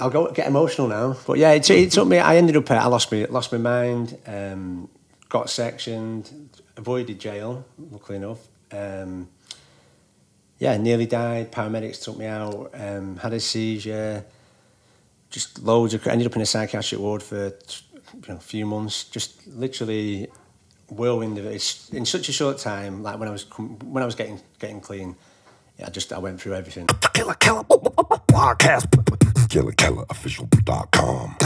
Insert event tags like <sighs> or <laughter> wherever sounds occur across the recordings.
I'll go get emotional now. But yeah, it, it took me. I ended up. uh, I lost me lost my mind. Um, got sectioned. Avoided jail. Luckily enough. Um, yeah, nearly died. Paramedics took me out. Um, had a seizure. Just loads of. Ended up in a psychiatric ward for you know, a few months. Just literally whirlwind of it. It's in such a short time. Like when I was when I was getting getting clean. I just I went through everything. Podcast. KillaKelaOfficial.com.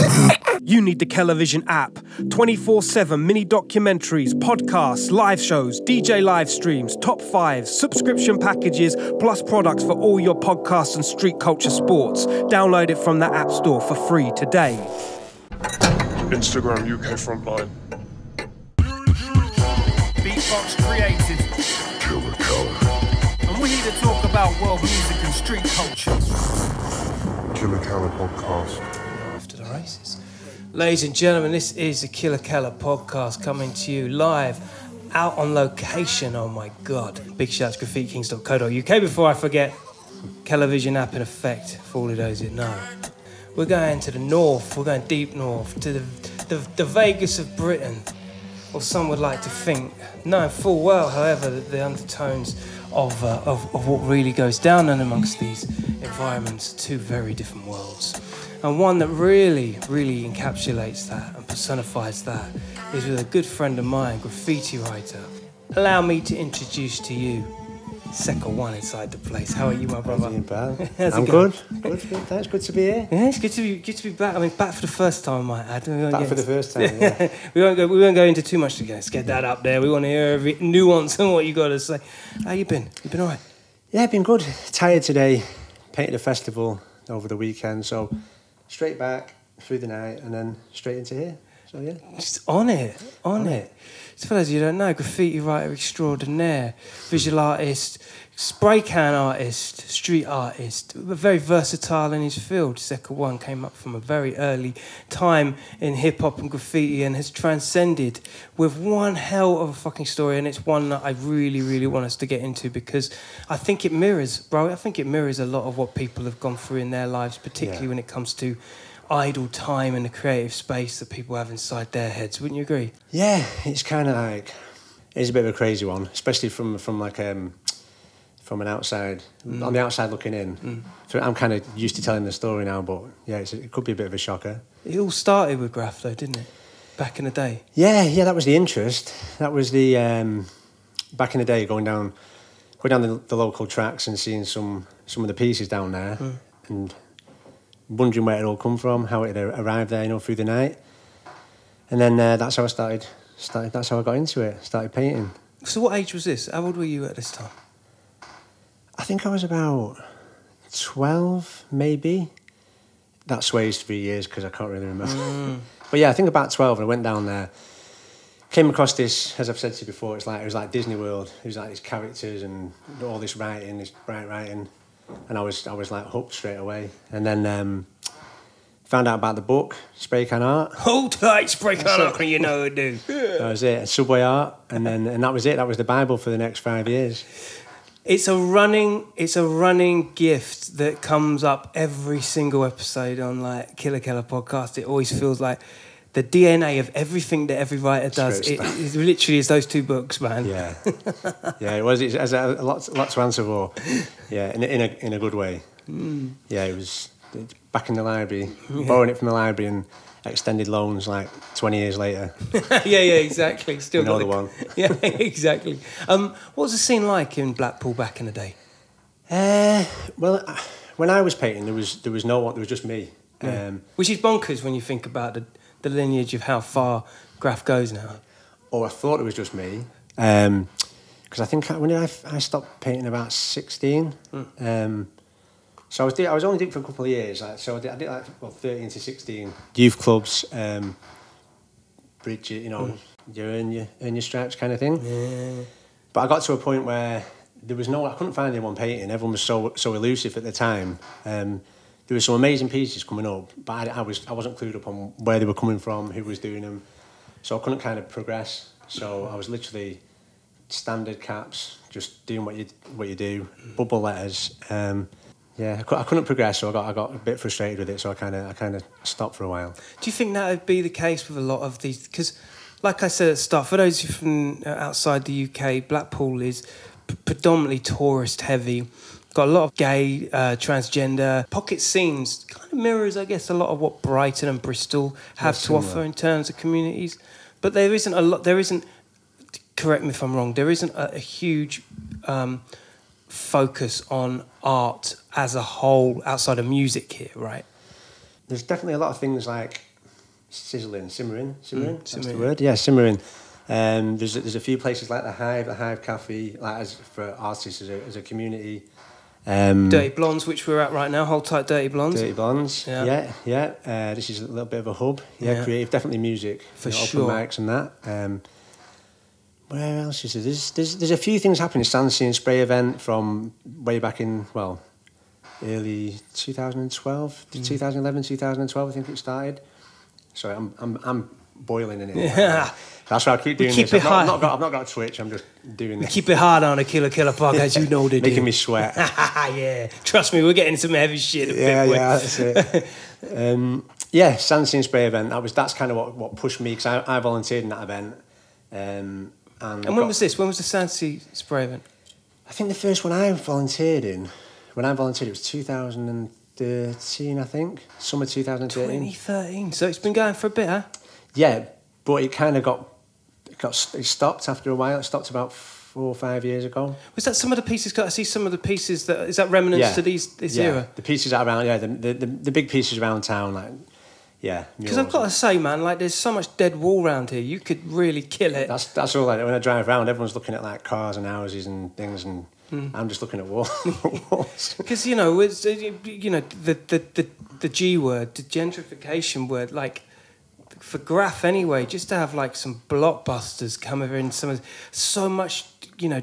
You need the KELAVISION app. 24 7 mini documentaries, podcasts, live shows, DJ live streams, top fives, subscription packages, plus products for all your podcasts and street culture sports. Download it from the App Store for free today. Instagram UK Frontline. Beatbox created. Killa Kela. And we're here to talk about world music and street culture. Killa Kela Podcast. after the races. Ladies and gentlemen, this is the Killa Kela podcast coming to you live out on location. Oh my god. Big shouts graffitiKings.co.uk. Before I forget, KELAVISION app in effect for all of those that know. We're going to the north, we're going deep north, to the, the, the Vegas of Britain, or some would like to think, knowing full well, however, that the undertones of, uh, of, of what really goes down in amongst these environments, two very different worlds. And one that really, really encapsulates that and personifies that is with a good friend of mine, graffiti writer. Allow me to introduce to you Seca One inside the place. How are you, my brother? Ain't bad. <laughs> How's it I'm good. Good. good. Thanks. Good to be here. Yeah, it's good to be good to be back. I mean, back for the first time, I might add. Back for the first <laughs> time. Yeah. we won't go. We won't go into too much again. Let's get that up there. We want to hear every nuance and what you got to say. How you been? You been alright? yeah, been good. Tired today. Painted a festival over the weekend, so straight back through the night and then straight into here. So yeah. Just on it, on, it. So for those of you who don't know, graffiti writer extraordinaire, visual artist, spray can artist, street artist, very versatile in his field. Seca One came up from a very early time in hip hop and graffiti and has transcended with one hell of a fucking story. And it's one that I really, really want us to get into because I think it mirrors, bro, I think it mirrors a lot of what people have gone through in their lives, particularly Yeah. when it comes to idle time and the creative space that people have inside their heads. Wouldn't you agree? Yeah, it's kind of like it's a bit of a crazy one, especially from from like um from an outside on the outside looking in. So I'm kind of used to telling the story now, but yeah, it's, it could be a bit of a shocker. It all started with graph, though, didn't it? Back in the day. Yeah, yeah, that was the interest. That was the um, back in the day going down, going down the, the local tracks and seeing some some of the pieces down there, and wondering where it all come from, how it arrived there, you know, through the night, and then uh, that's how I started. Started. That's how I got into it. Started painting. So, what age was this? How old were you at this time? I think I was about twelve, maybe. That sways three years because I can't really remember. <laughs> but yeah, I think about twelve, and I went down there. Came across this, as I've said to you before. It's like it was like Disney World. It was like these characters and all this writing, this bright writing, and I was I was like hooked straight away. And then um, found out about the book, Spray Can Art. Hold tight, spray can up, you know it, dude. <laughs> That was it. Subway Art, and then and that was it. That was the Bible for the next five years. It's a running, it's a running gift that comes up every single episode on like Killa Kela podcast. It always feels like the DNA of everything that every writer does. It, it literally is those two books, man. Yeah, <laughs> yeah, it was. It has a lot, lot to answer for. Yeah, in a, in a in a good way. Yeah, it was back in the library, borrowing it from the library and extended loans like twenty years later. <laughs> yeah, yeah, exactly. Still got the one. <laughs> Yeah, exactly. Um, what was the scene like in Blackpool back in the day? Uh, well, uh, when I was painting, there was there was no one. There was just me. Um, Which is bonkers when you think about the, the lineage of how far graph goes now. or I thought it was just me. Because I think I, when did I, I stopped painting about sixteen. Um, so I was do- I was only doing it for a couple of years. Like, so I did, I did like well thirteen to sixteen youth clubs, um, bridge. You know, you earn your earn your stripes kind of thing. Yeah. But I got to a point where there was no I couldn't find anyone painting. Everyone was so so elusive at the time. Um, there were some amazing pieces coming up, but I, I was I wasn't clued up on where they were coming from, who was doing them, so I couldn't kind of progress. So I was literally standard caps, just doing what you what you do, bubble letters. Um, yeah, I, I couldn't progress, so I got I got a bit frustrated with it, so I kind of I kind of stopped for a while. Do you think that would be the case with a lot of these? Because, like I said at the start, for those from uh, outside the UK, Blackpool is predominantly tourist heavy. Got a lot of gay, uh, transgender pocket scenes. Kind of mirrors, I guess, a lot of what Brighton and Bristol have to offer in terms of communities. But there isn't a lot. There isn't. Correct me if I'm wrong. There isn't a, a huge um, focus on art as a whole outside of music here, right? There's definitely a lot of things like sizzling, simmering, simmering. that's the Mm, simmering. word. Yeah, simmering. Um, there's a, there's a few places like the Hive, the Hive Cafe, like as for artists as a, as a community. Um, Dirty Blondes, which we're at right now. Hold tight, Dirty Blondes. Dirty Blondes. Yeah. Yeah, yeah. Uh, this is a little bit of a hub. Yeah, Yeah. creative, definitely music. For you know, sure. Open mics and that. Um, where else is there? There's, there's, there's a few things happening. Stancy and Spray event from way back in, well, early 2012, Mm. 2011, 2012, I think it started. Sorry, I'm, I'm, I'm boiling in it. Yeah. That's why I keep doing keep this. I've not, not got, I've not got a Twitch, I'm just doing this. Keep it hard on a Killa Kela podcast, you know they <laughs> do. Making me sweat. <laughs> yeah, trust me, we're getting some heavy shit. A yeah, bit yeah, that's it. <laughs> um, yeah, Sandsea Spray event. That was that's kind of what, what pushed me because I, I volunteered in that event. Um, and And when was this? When was the Sandsea spray event? I think the first one I volunteered in, when I volunteered, it was 2013, I think, summer 2013. 2013. So it's been going for a bit, huh? Yeah, but it kind of got it got it stopped after a while. It stopped about four or five years ago. Was that some of the pieces? I see some of the pieces that is that remnants to these this yeah. era. The pieces around, yeah, the, the, the, the big pieces around town, like yeah. Because I've got to say, man, like there's so much dead wall around here. You could really kill it. That's that's all. Like, when I drive around, everyone's looking at like cars and houses and things, and Hmm. I'm just looking at wall- <laughs> <laughs> walls. Because you know, it's uh, you you know the the the, the G word, the gentrification word, like for Graph anyway, just to have like some blockbusters come over in some of so much you know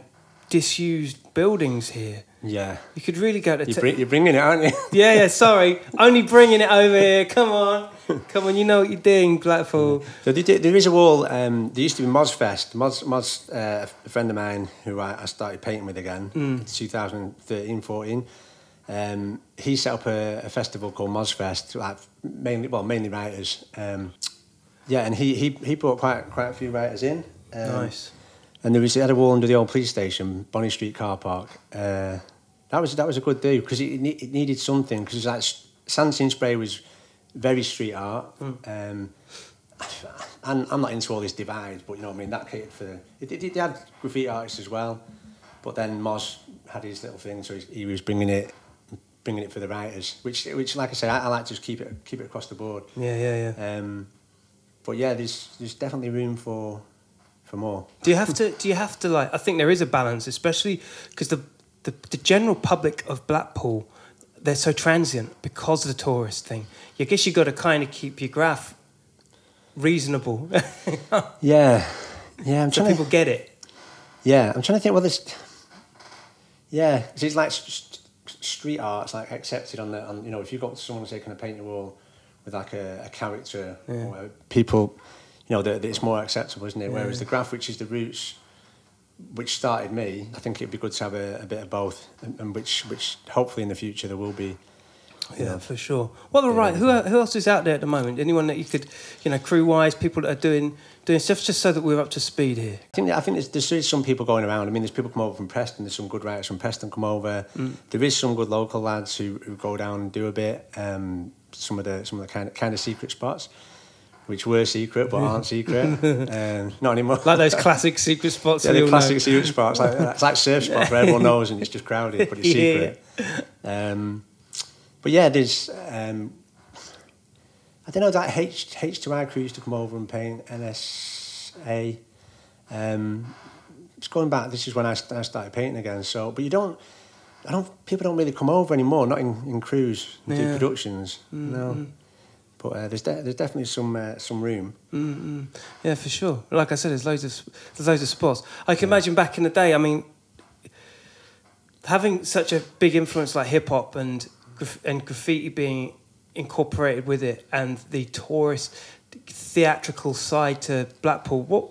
disused buildings here. yeah, You could really go to. you t- bring, you're bringing it, aren't you? <laughs> yeah, yeah. Sorry, <laughs> only bringing it over here. Come on, come on. You know what you're doing, Blackpool. <laughs> So there, there is a wall. Um, there used to be Mozfest. Moz, Moz uh, a friend of mine who I, I started painting with again Mm. in 2013, 14. Um, he set up a, a festival called Mozfest, like mainly well mainly writers. Um, yeah, and he, he he brought quite quite a few writers in. Um, Nice. And there was he had a wall under the old police station, Bonny Street car park. Uh, that was that was a good do because it, it needed something because like Sandsea Spray was very street art. Um, <sighs> and I'm not into all this divide, but you know what I mean. That catered for it, it, it had graffiti artists as well, but then Moz had his little thing, so he, he was bringing it bringing it for the writers, which which like I said, I, I like to just keep it keep it across the board. Yeah, yeah, yeah. Um, but yeah, there's there's definitely room for for more. Do you have to? Do you have to like? I think there is a balance, especially because the, the the general public of Blackpool, they're so transient because of the tourist thing. I guess you've got to kind of keep your graph reasonable, <laughs> Yeah, yeah. I'm so trying people to, get it. yeah, I'm trying to think. Well, this. Yeah, it's like street art's like accepted on the on you know if you've got someone to say can I paint your wall with like a, a character or people you know that it's more acceptable isn't it whereas the graph which is the roots which started me I think it'd be good to have a, a bit of both and, and which which hopefully in the future there will be Yeah, for sure. Well, right. Who who else is out there at the moment? Anyone that you could, you know, crew wise, people that are doing doing stuff, just so that we're up to speed here. I think I think there's, there's some people going around. I mean, there's people come over from Preston. There's some good writers from Preston come over. There is some good local lads who, who go down and do a bit. Um, some of the some of the kind of kind of secret spots, which were secret but aren't secret. <laughs> um, not anymore. Like those classic secret spots. <laughs> yeah, the classic know. secret spots. Like, <laughs> it's like surf spots where everyone knows and it's just crowded, but it's Yeah. secret. Um, but yeah, there's. Um, I don't know that H H2I crew used to come over and paint NSA. Um, it's going back. This is when I, I started painting again. So, but you don't. I don't. People don't really come over anymore. Not in, in crews. and Do Yeah. productions. No. But uh, there's de- there's definitely some uh, some room. Mm-mm. Yeah, for sure. Like I said, there's loads of there's loads of spots. I can imagine back in the day. I mean, having such a big influence like hip hop and and graffiti being incorporated with it, and the tourist theatrical side to Blackpool. What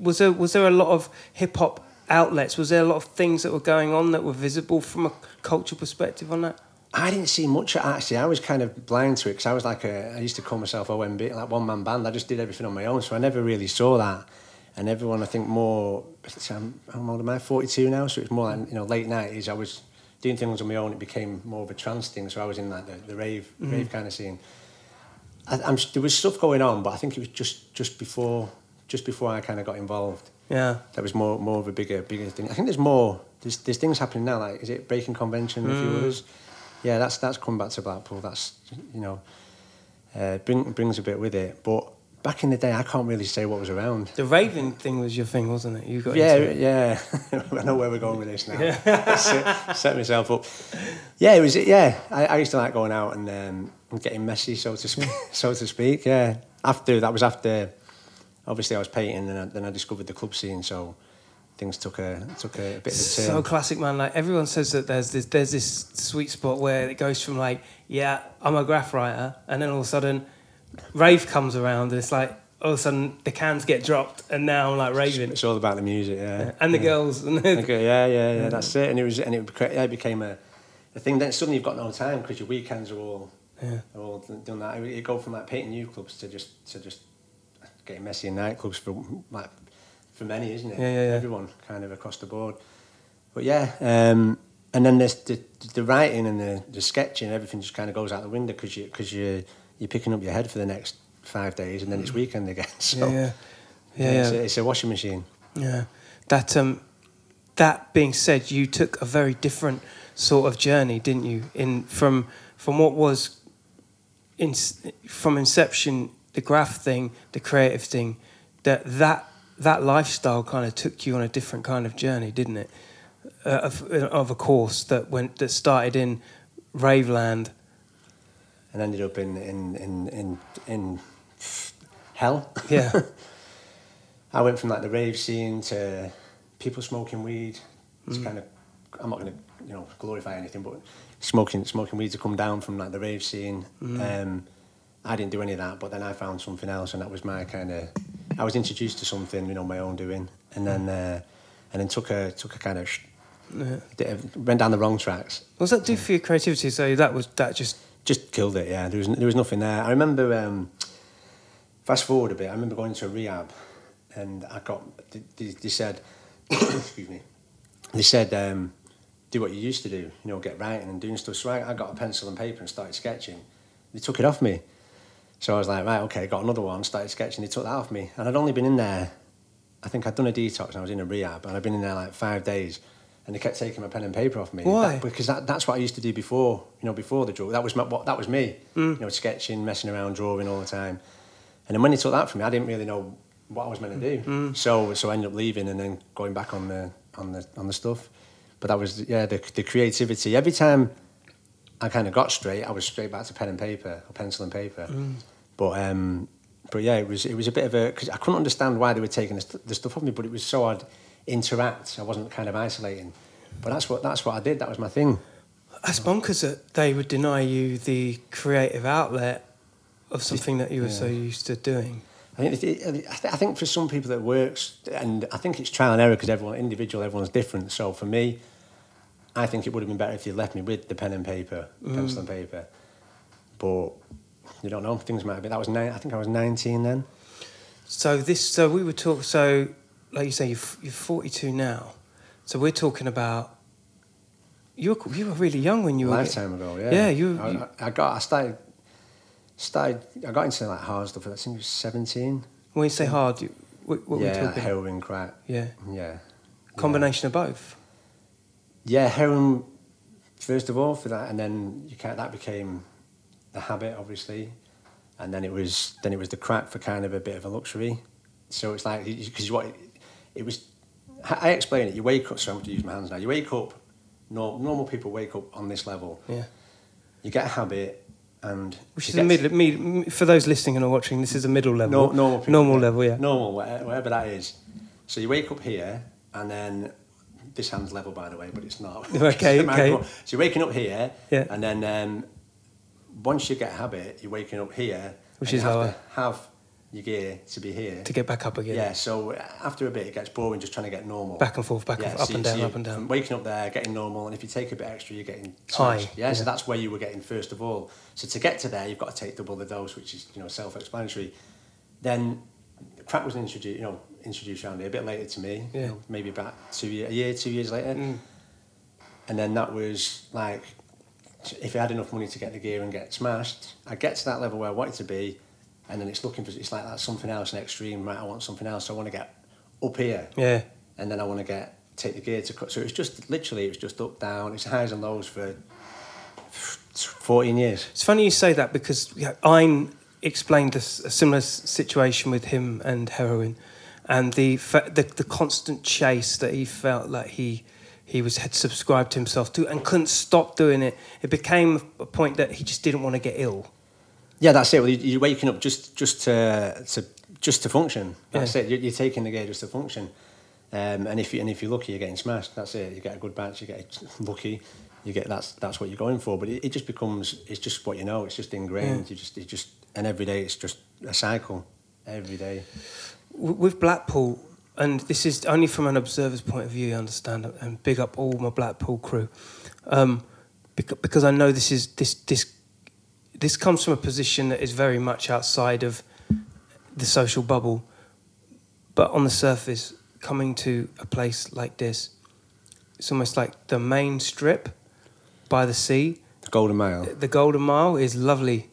was there? Was there a lot of hip hop outlets? Was there a lot of things that were going on that were visible from a cultural perspective on that? I didn't see much of it, actually. I was kind of blind to it because I was like a, I used to call myself OMB, like one man band. I just did everything on my own, so I never really saw that. And everyone, I think, more. I'm, I'm old am I? 42 now, so it's more like you know late 90s. I was doing things on my own. It became more of a trance thing, so I was in like the, the rave mm-hmm. rave kind of scene. I, I'm, there was stuff going on, but I think it was just just before just before I kind of got involved. Yeah. That was more more of a bigger bigger thing. I think there's more. There's there's things happening now. Like is it Breaking Convention? and A few others. Yeah, that's that's come back to Blackpool. That's you know, uh, bring, brings a bit with it. But back in the day, I can't really say what was around. The raving thing was your thing, wasn't it? You got Yeah, yeah. <laughs> I know where we're going with this now. <laughs> set, set myself up. Yeah, it was. Yeah, I, I used to like going out and um, getting messy, so to speak. <laughs> so to speak. Yeah. After that was after. Obviously, I was painting, and I, then I discovered the club scene. So things took a took a, bit of a turn. So classic, man. Like everyone says that there's this there's this sweet spot where it goes from like, yeah, I'm a graph writer, and then all of a sudden, rave comes around, and it's like all of a sudden the cans get dropped, and now I'm like raving, it's all about the music. Yeah. and the yeah. girls, and Okay, yeah, yeah, yeah, that's it. And it was, and it, yeah, it became a, a thing. Then suddenly you've got no time because your weekends are all, Yeah. are all done that. You go from like painting new clubs to just to just getting messy in nightclubs for like for many, isn't it? Yeah, yeah, yeah. Everyone kind of across the board. But yeah, um, and then there's the the writing and the, the sketching, everything just kind of goes out the window because you because you you're picking up your head for the next five days, and then it's weekend again. <laughs> So Mm. yeah, yeah, It's, yeah, a, it's a washing machine. yeah. That um, that being said, you took a very different sort of journey, didn't you? In from from what was in from inception, the graph thing, the creative thing, that that that lifestyle kind of took you on a different kind of journey, didn't it? Uh, of, of a course that went that started in Raveland. and ended up in in in in, in hell. Yeah, <laughs> I went from like the rave scene to people smoking weed. It's kind of I'm not going to you know glorify anything, but smoking smoking weed to come down from like the rave scene. Um, I didn't do any of that, but then I found something else, and that was my kind of. I was introduced to something you know my own doing, and then uh, and then took a took a kind of. Sh- did went down the wrong tracks. what does that do for your creativity? So that was that just just killed it. Yeah, there was there was nothing there. I remember. Um, fast forward a bit. I remember going to a rehab, and I got. They, they said, <coughs> excuse me. They said, um, do what you used to do. You know, get writing and doing stuff. So I, I got a pencil and paper and started sketching. They took it off me. So I was like, right, okay, got another one. Started sketching. They took that off me, and I'd only been in there. I think I'd done a detox. and I was in a rehab, and I'd been in there like five days. And they kept taking my pen and paper off me. Why? That- because that, that's what I used to do before, you know, before the drug. That was my, what that was me. Mm. You know, sketching, messing around, drawing all the time. And then when they took that from me, I didn't really know what I was meant to do. Mm. So so I ended up leaving and then going back on the on the on the stuff. But that was yeah, the the creativity. Every time I kind of got straight, I was straight back to pen and paper or pencil and paper. But um, but yeah, it was it was a bit of a because I couldn't understand why they were taking the, st- the stuff off me. But it was so I'd interact. I wasn't kind of isolating. But that's what that's what I did. That was my thing. that's bonkers that they would deny you the creative outlet of something that you were so used to doing. I think, it, it, I I think for some people it works, and I think it's trial and error because everyone, individual, everyone's different. So for me, I think it would have been better if you left me with the pen and paper, mm. pencil and paper. But you don't know, things might have been. That was nine. I think I was nineteen then. So this, so we were talking. So, like you say, you're, you're 42 now. So we're talking about. You were you were really young when you A were. lifetime ago, yeah. Yeah, you. I, you I- I got. I started. Started. I got into like hard stuff. I think it was seventeen. when you say hard, you, what, what yeah, were we like talking? heroin, crack. Yeah, Yeah. combination of both. Yeah, heroin first of all for that, and then you can't, that became the habit, obviously, and then it was then it was the crack for kind of a bit of a luxury. So it's like because what it was. I explain it. You wake up. So I'm going to use my hands now. You wake up. Normal, normal people wake up on this level. Yeah. You get a habit, and Which is a middle. Mid, for those listening and watching, this is a middle level. No, normal people, Normal level, yeah. Normal, whatever that is. So you wake up here, and then this hand's level, by the way, but it's not. <laughs> Okay, It might okay. So you're waking up here, Yeah. and then um, once you get a habit, you're waking up here, Which is you have to have your gear to be here. to get back up again. yeah, so after a bit, it gets boring just trying to get normal. Back and forth, back and forth, up and down, so up and down. Waking up there, getting normal, and if you take a bit extra, you're getting High, smashed. Yeah, so that's where you were getting first of all. So to get to there, you've got to take double the dose, which is you know self-explanatory. Then crack was introduced, you know, introduced around here a bit later to me. you Yeah. know, maybe about two year, a year, two years later, Mm. and then that was like, if I had enough money to get the gear and get smashed, I get to that level where I wanted to be, and then it's looking for it's like that's something else, an extreme. Right, I want something else. So I want to get up here Yeah. and then I want to get take the gear to cut. So it's just literally it was just up down. It's highs and lows for fourteen years. It's funny you say that because yeah, Ein explained a similar situation with him and heroin, and the, the the constant chase that he felt like he he was had subscribed himself to and couldn't stop doing it. It became a point that he just didn't want to get ill. Yeah, that's it. Well, you- you're waking up just just to to just to function. That's Yeah. it. You're, you're taking the gear just to function. Um, and if you and if you're lucky, you're getting smashed. That's it. You get a good batch. You get <laughs> lucky. You get that's that's what you're going for. But it, it just becomes it's just what you know. It's just ingrained. You just it just and every day it's just a cycle. Every day. With Blackpool, and this is only from an observer's point of view, you understand, and big up all my Blackpool crew, um, because, because I know this is this this this comes from a position that is very much outside of the social bubble, but on the surface, coming to a place like this, it's almost like the main strip by the sea. The Golden Mile. The Golden Mile is lovely.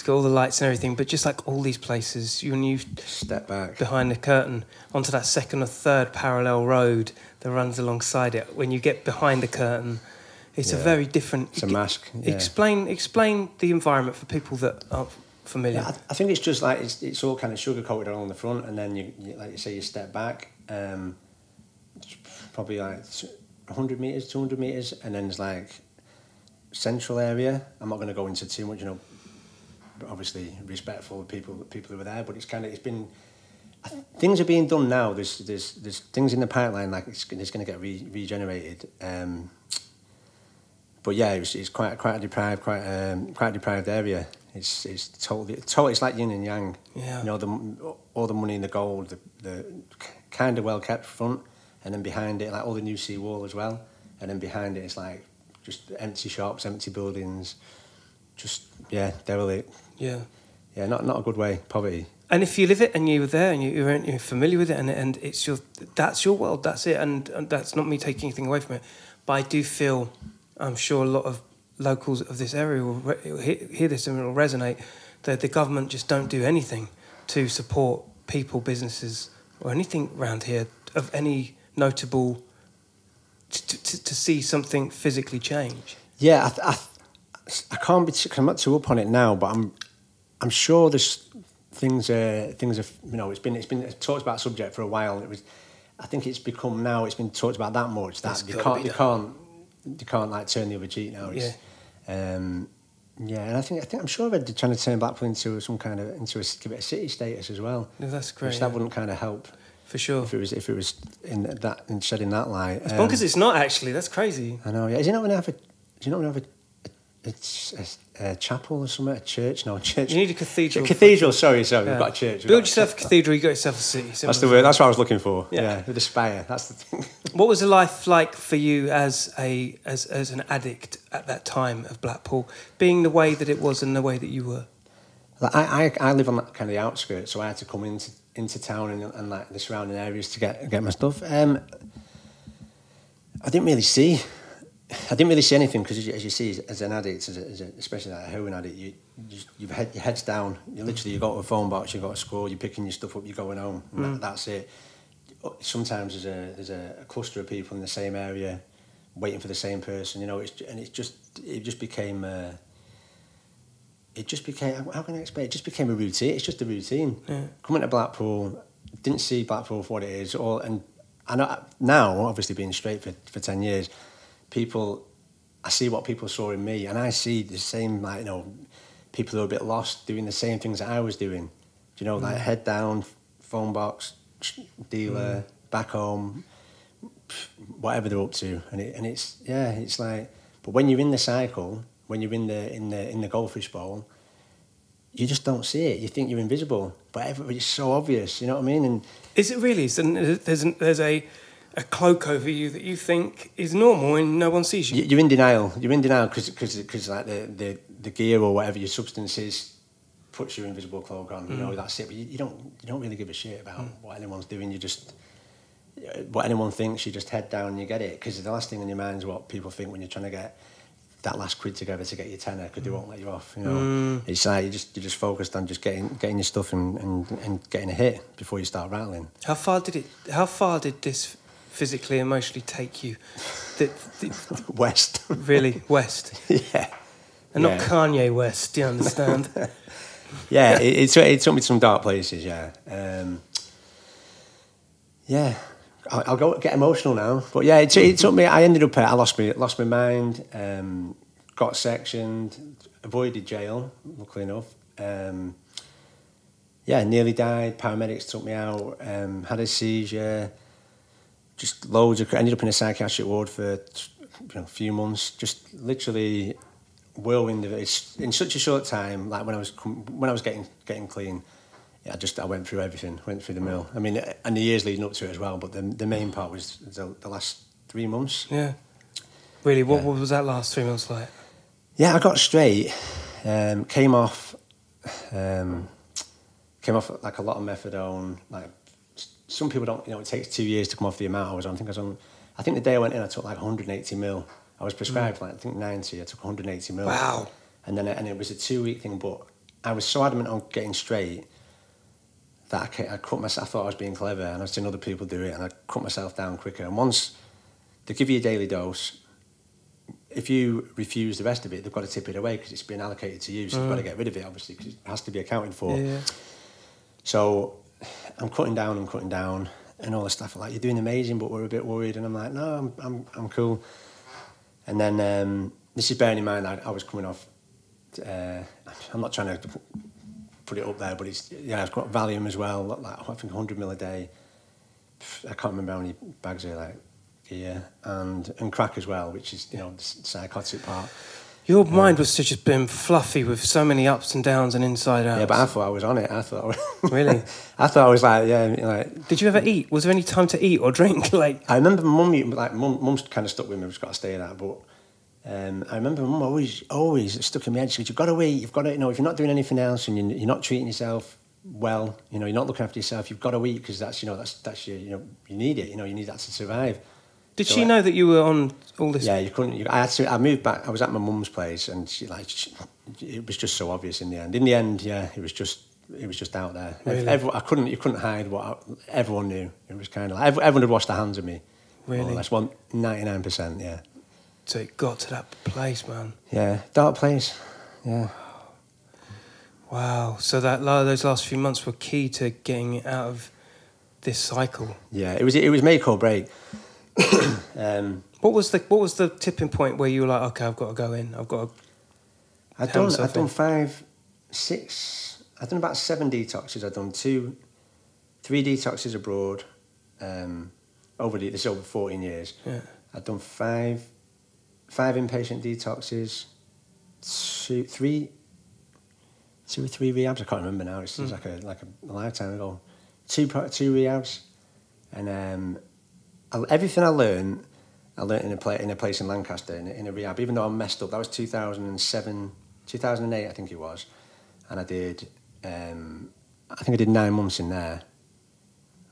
It's got all the lights and everything, but just like all these places, you when you Step back. behind the curtain onto that second or third parallel road that runs alongside it. When you get behind the curtain, it's a very different. It's a mask, yeah. Explain explain the environment for people that aren't familiar. Yeah, I, I think it's just like it's, it's all kind of sugar coated along the front, and then you, you like you say you step back, um, probably like hundred meters, two hundred meters, and then it's like central area. I'm not going to go into too much, you know. Obviously, respectful of people people who are there, but it's kind of it's been things are being done now. There's there's there's things in the pipeline like it's, it's going to get re, regenerated. Um, but yeah, it's, it's quite quite a deprived, quite um, quite a deprived area. It's it's totally totally it's like yin and yang. Yeah. You know the all the money and the gold, the the kind of well kept front, and then behind it like all the new sea wall as well, and then behind it it's like just empty shops, empty buildings, just yeah derelict. Yeah. Yeah, not not a good way. Poverty. And if you live it and you were there and you, you're, you're familiar with it and, and it's your that's your world, that's it, and, and that's not me taking anything away from it. But I do feel, I'm sure a lot of locals of this area will re- hear, this and it will resonate that the government just don't do anything to support people, businesses, or anything around here of any notable to, to, to see something physically change. Yeah, I, th- I, th- I can't be. Too, I'm not too up on it now, but I'm. I'm sure there's things. Uh, things are. You know, it's been it's been talked about subject for a while. And it was. I think it's become now. It's been talked about that much that you can't. You can't. You can't like turn the other cheek now. It's, yeah. Um, yeah, and I think I think I'm sure they're trying to turn Blackpool into some kind of into a give it a city status as well. No, that's great. Which that yeah. wouldn't kind of help for sure. if it was if it was in that in shedding that light. It's Um, bonkers. It's not actually. That's crazy. I know. Yeah, is he not going to have a? Do you not going to have a? It's a, a chapel or something, a church? No, a church. You need a cathedral. A cathedral. Sorry, sorry. Yeah. We've got a church. Build yourself a cathedral. You got yourself a city. That's the word. That's what I was looking for. Yeah. Yeah, with the spire. That's the thing. <laughs> What was the life like for you as a as as an addict at that time of Blackpool, being the way that it was and the way that you were? I, I I live on that kind of the outskirts, so I had to come into into town and, and like the surrounding areas to get get my stuff. Um, I didn't really see. I didn't really see anything because, as, you- as you see, as an addict, as a, as a, especially like a heroin addict, you, you you've head, your head's down. You literally you got a phone box, you got a school, you're picking your stuff up, you're going home. and that- that's it. Sometimes there's a there's a, a cluster of people in the same area, waiting for the same person. You know, it's and it's just it just became. Uh, it just became how can I explain? It just became a routine. It's just a routine. Yeah. Coming to Blackpool, didn't see Blackpool for what it is. All and I know now, obviously being straight for, for ten years, people, I see what people saw in me, and I see the same like you know, people who are a bit lost doing the same things that I was doing. Do you know, like mm. head down, phone box, dealer, mm. back home, whatever they're up to, and it, and it's yeah, it's like. But when you're in the cycle, when you're in the in the in the goldfish bowl, you just don't see it. You think you're invisible, but everybody's so obvious. You know what I mean? And Is it really? Is there- There's, an, there's a, a cloak over you that you think is normal and no one sees you. you- you're in denial. You're in denial because because like the, the the gear or whatever your substance is puts your invisible cloak on. You know mm. that's it. But you, you don't you don't really give a shit about mm. what anyone's doing. You just uh, what anyone thinks. You just head down and you get it because the last thing in your mind is what people think when you're trying to get that last quid together to get your tenner because they mm. won't let you off. You know, it's like you just you're just focused on just getting getting your stuff and, and, and getting a hit before you start rattling. How far did it? How far did this physically, emotionally take you? The, the, <laughs> West, really west, <laughs> yeah. and not Yeah. Kanye West. Do you understand? <laughs> yeah, it, it, took- it took me to some dark places. Yeah, um, yeah. I'll, I'll go get emotional now, but yeah, it, it took me. I ended up. uh, I lost me lost my mind. Um, got sectioned. Avoided jail. Luckily enough. Um, yeah, nearly died. Paramedics took me out. Um, had a seizure. Just loads of. Ended up in a psychiatric ward for you know, a few months. Just literally whirlwind of it. It's in such a short time. Like when I was when I was getting getting clean, yeah, I just I went through everything. Went through the mill. I mean, and the years leading up to it as well. But the the main part was the, the last three months. yeah. Really, what, Yeah. what was that last three months like? Yeah, I got straight. Um, came off. Um, came off like a lot of methadone. Like some people don't, you know, it takes two years to come off the amount I was on. I think I was on. I think the day I went in, I took like 180 mil. I was prescribed mm. like I think 90. I took 180 mil. Wow. And then and it was a two week thing, but I was so adamant on getting straight that I, I cut myself. I thought I was being clever, and I've seen other people do it, and I cut myself down quicker. And once they give you a daily dose, if you refuse the rest of it, they've got to tip it away because it's been allocated to you. So you've got to mm. get rid of it, obviously, because it has to be accounted for. Yeah. So I'm cutting down, I'm cutting down, and all the stuff like you're doing amazing, but we're a bit worried. And I'm like, no, I'm I'm I'm cool. And then um, this is bearing in mind I, I was coming off. Uh, I'm not trying to put it up there, but it's yeah, I've got Valium as well, like I think 100 mil a day. I can't remember how many bags are like yeah, and and crack as well, which is you know the psychotic part. Your mind was just been fluffy with so many ups and downs and inside outs. Yeah, but I thought I was on it. I thought I was, <laughs> Really? I thought I was like yeah, like Did you ever eat? Was there any time to eat or <laughs> drink? Like, I remember mum, like mum, mum's kind of stuck with me. We've got to stay that, but um, I remember mum always, always stuck in my head. She goes, "You've got to eat. You've got to, you know, if you're not doing anything else and you're, you're not treating yourself well, you know, you're not looking after yourself. You've got to eat because that's, you know, that's that's your, you know, you need it. You know, you need that to survive." Did So she I- know that you were on all this? Yeah, you couldn't. You, I had to. I moved back. I was at my mum's place, and she like she, it was just so obvious in the end. In the end, yeah, it was just it was just out there. Really? Everyone, I couldn't. You couldn't hide what I, everyone knew. It was kind of like every- everyone had washed their hands of me. Really? That's one ninety nine percent. Yeah, So it got to that place, man. yeah. Dark place. Yeah. Wow. So that those last few months were key to getting out of this cycle. Yeah. It was. It was make or break. <coughs> um, What was the What was the tipping point where you were like, okay, I've got to go in. I've got to. I've done. I've done five, six. I've done about seven detoxes. I've done two, three detoxes abroad. Um, over the, this is over fourteen years. Yeah. I've done five, five inpatient detoxes, two, three, two or three rehabs. I can't remember now. It seems like a like a lifetime ago. Two two rehabs, and um, I, everything I learned, I learned in a place in a place in Lancaster in a, in a rehab. Even though I'm messed up, that was two thousand and seven, two thousand and eight, I think it was, and I did. Um, I think I did nine months in there.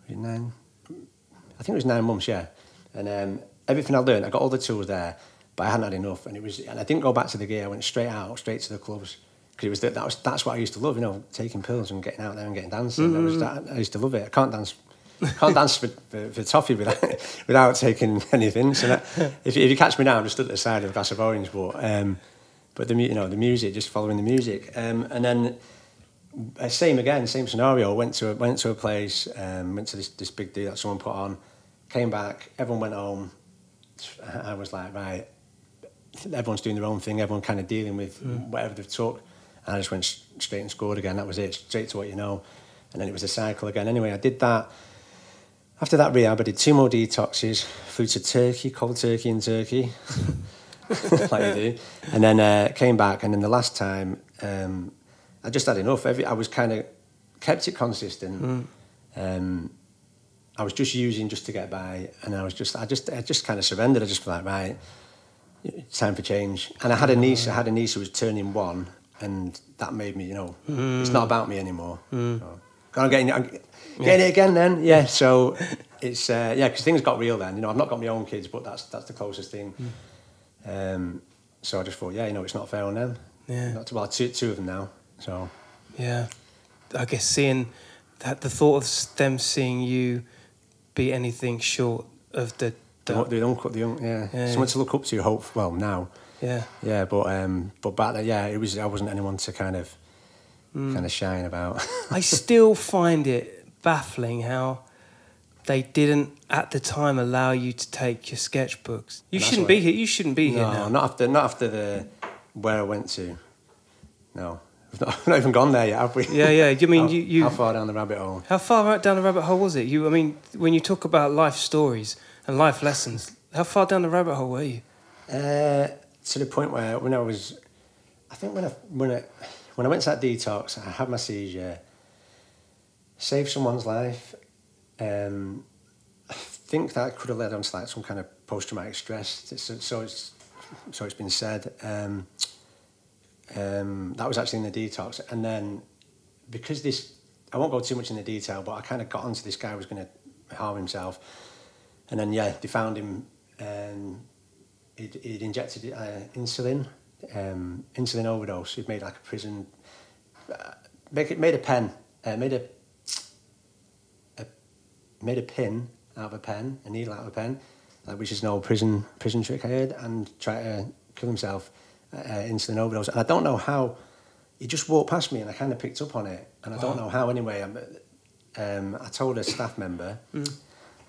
Nine. I think it was nine months, yeah. And um, everything I learned, I got all the tools there, but I hadn't had enough. And it was, and I didn't go back to the gear. I went straight out, straight to the clubs because it was that, that was that's what I used to love, you know, taking pills and getting out there and getting dancing. That was that, I used to love it. I can't dance. <laughs> Can't dance for, for, for toffee without, <laughs> without taking <laughs> anything. So that, if, you- if you catch me now, I'm just at the side of a glass of orange. But um, but the you know the music, just following the music, um, and then uh, same again, same scenario. Went to a, went to a place, um, went to this, this big deal that someone put on. Came back, everyone went home. I was like, right, everyone's doing their own thing. Everyone kind of dealing with whatever they've took. And I just went straight and scored again. That was it, straight to what you know. And then it was a cycle again. Anyway, I did that. After that rehab, I did two more detoxes. Flew to Turkey, cold Turkey in Turkey, <laughs> like you do. And then uh, came back. And then the last time, um, I just had enough. Every I was kind of kept it consistent. Mm. Um, I was just using just to get by, and I was just I just I just kind of surrendered. I just was like right, it's time for change. And I had a niece. I had a niece who was turning one, and that made me you know it's not about me anymore. So, I'm getting I'm getting it again then. Yeah. So it's uh, yeah because things got real then. You know I've not got my own kids, but that's that's the closest thing. Um, so I just thought yeah you know it's not fair on them. Yeah. Not to, well two two of them now. So Yeah, I guess seeing that the thought of them seeing you be anything short of the, the, the the uncle the young yeah, Yeah. someone to look up to. Hope well now. yeah, Yeah, but um, but back then, yeah, it was I wasn't anyone to kind of Mm. kind of shine about. <laughs> I still find it baffling how they didn't at the time allow you to take your sketchbooks. You That's shouldn't be here. You shouldn't be here no, now. not after not after the where I went to. No, we've not, <laughs> not even gone there yet, have we? Yeah, yeah. You mean how, you- you- how far down the rabbit hole? How far down the rabbit hole was it? You, I mean, when you talk about life stories and life lessons, how far down the rabbit hole were you? Uh, to the point where when I was, I think when I when I when I went to that detox, I had my seizure. Saved someone's life. Um, I think that could have led on to like some kind of post traumatic stress. So, it's so it's been said. Um, um, that was actually in the detox, and then because this, I won't go too much in the detail, but I kind of got onto this guy who was going to harm himself, and then yeah, they found him. Um, he'd, he'd injected uh, insulin, um, insulin overdose. He'd made like a prison, uh, make it, made a pen, uh, made a, a, made a pin out of a pen, a needle out of a pen, like, which is an old prison prison trick I heard, and try to kill himself, uh, insulin overdose. And I don't know how, he just walked past me and I kind of picked up on it, and I don't know how anyway. I'm, um, I told a staff member,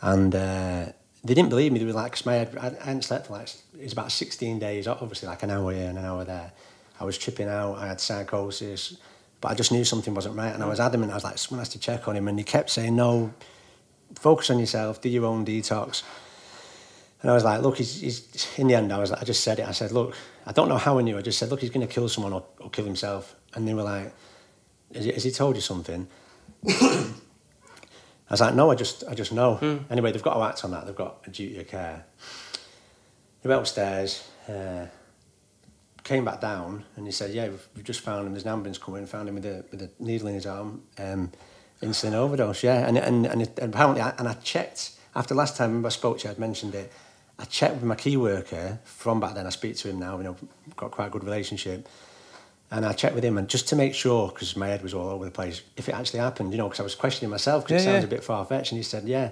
and uh, they didn't believe me. They were like, my I hadn't slept for like, it was about 16 days, obviously like an hour here and an hour there. I was tripping out, I had psychosis, but I just knew something wasn't right. And I was adamant, I was like, someone has to check on him. And he kept saying, no, focus on yourself, do your own detox. And I was like, look, he's, he's in the end, I was like, I just said it. I said, look, I don't know how I knew. I just said, look, he's going to kill someone or, or kill himself. And they were like, has he, has he told you something? I was like, no, I just, I just know. Anyway, they've got to act on that. They've got a duty of care. He went upstairs, uh, came back down, and he said, yeah, we've, we've just found him. There's an ambulance coming. Found him with a with a needle in his arm, um, insulin overdose. Yeah, and and and, it, and apparently, I, and I checked after last time. I spoke to you. I'd mentioned it. I checked with my key worker from back then. I speak to him now. You know, got quite a good relationship. And I checked with him, and just to make sure, because my head was all over the place, if it actually happened, you know, because I was questioning myself, because it sounds yeah. a bit far fetched. And he said, yeah.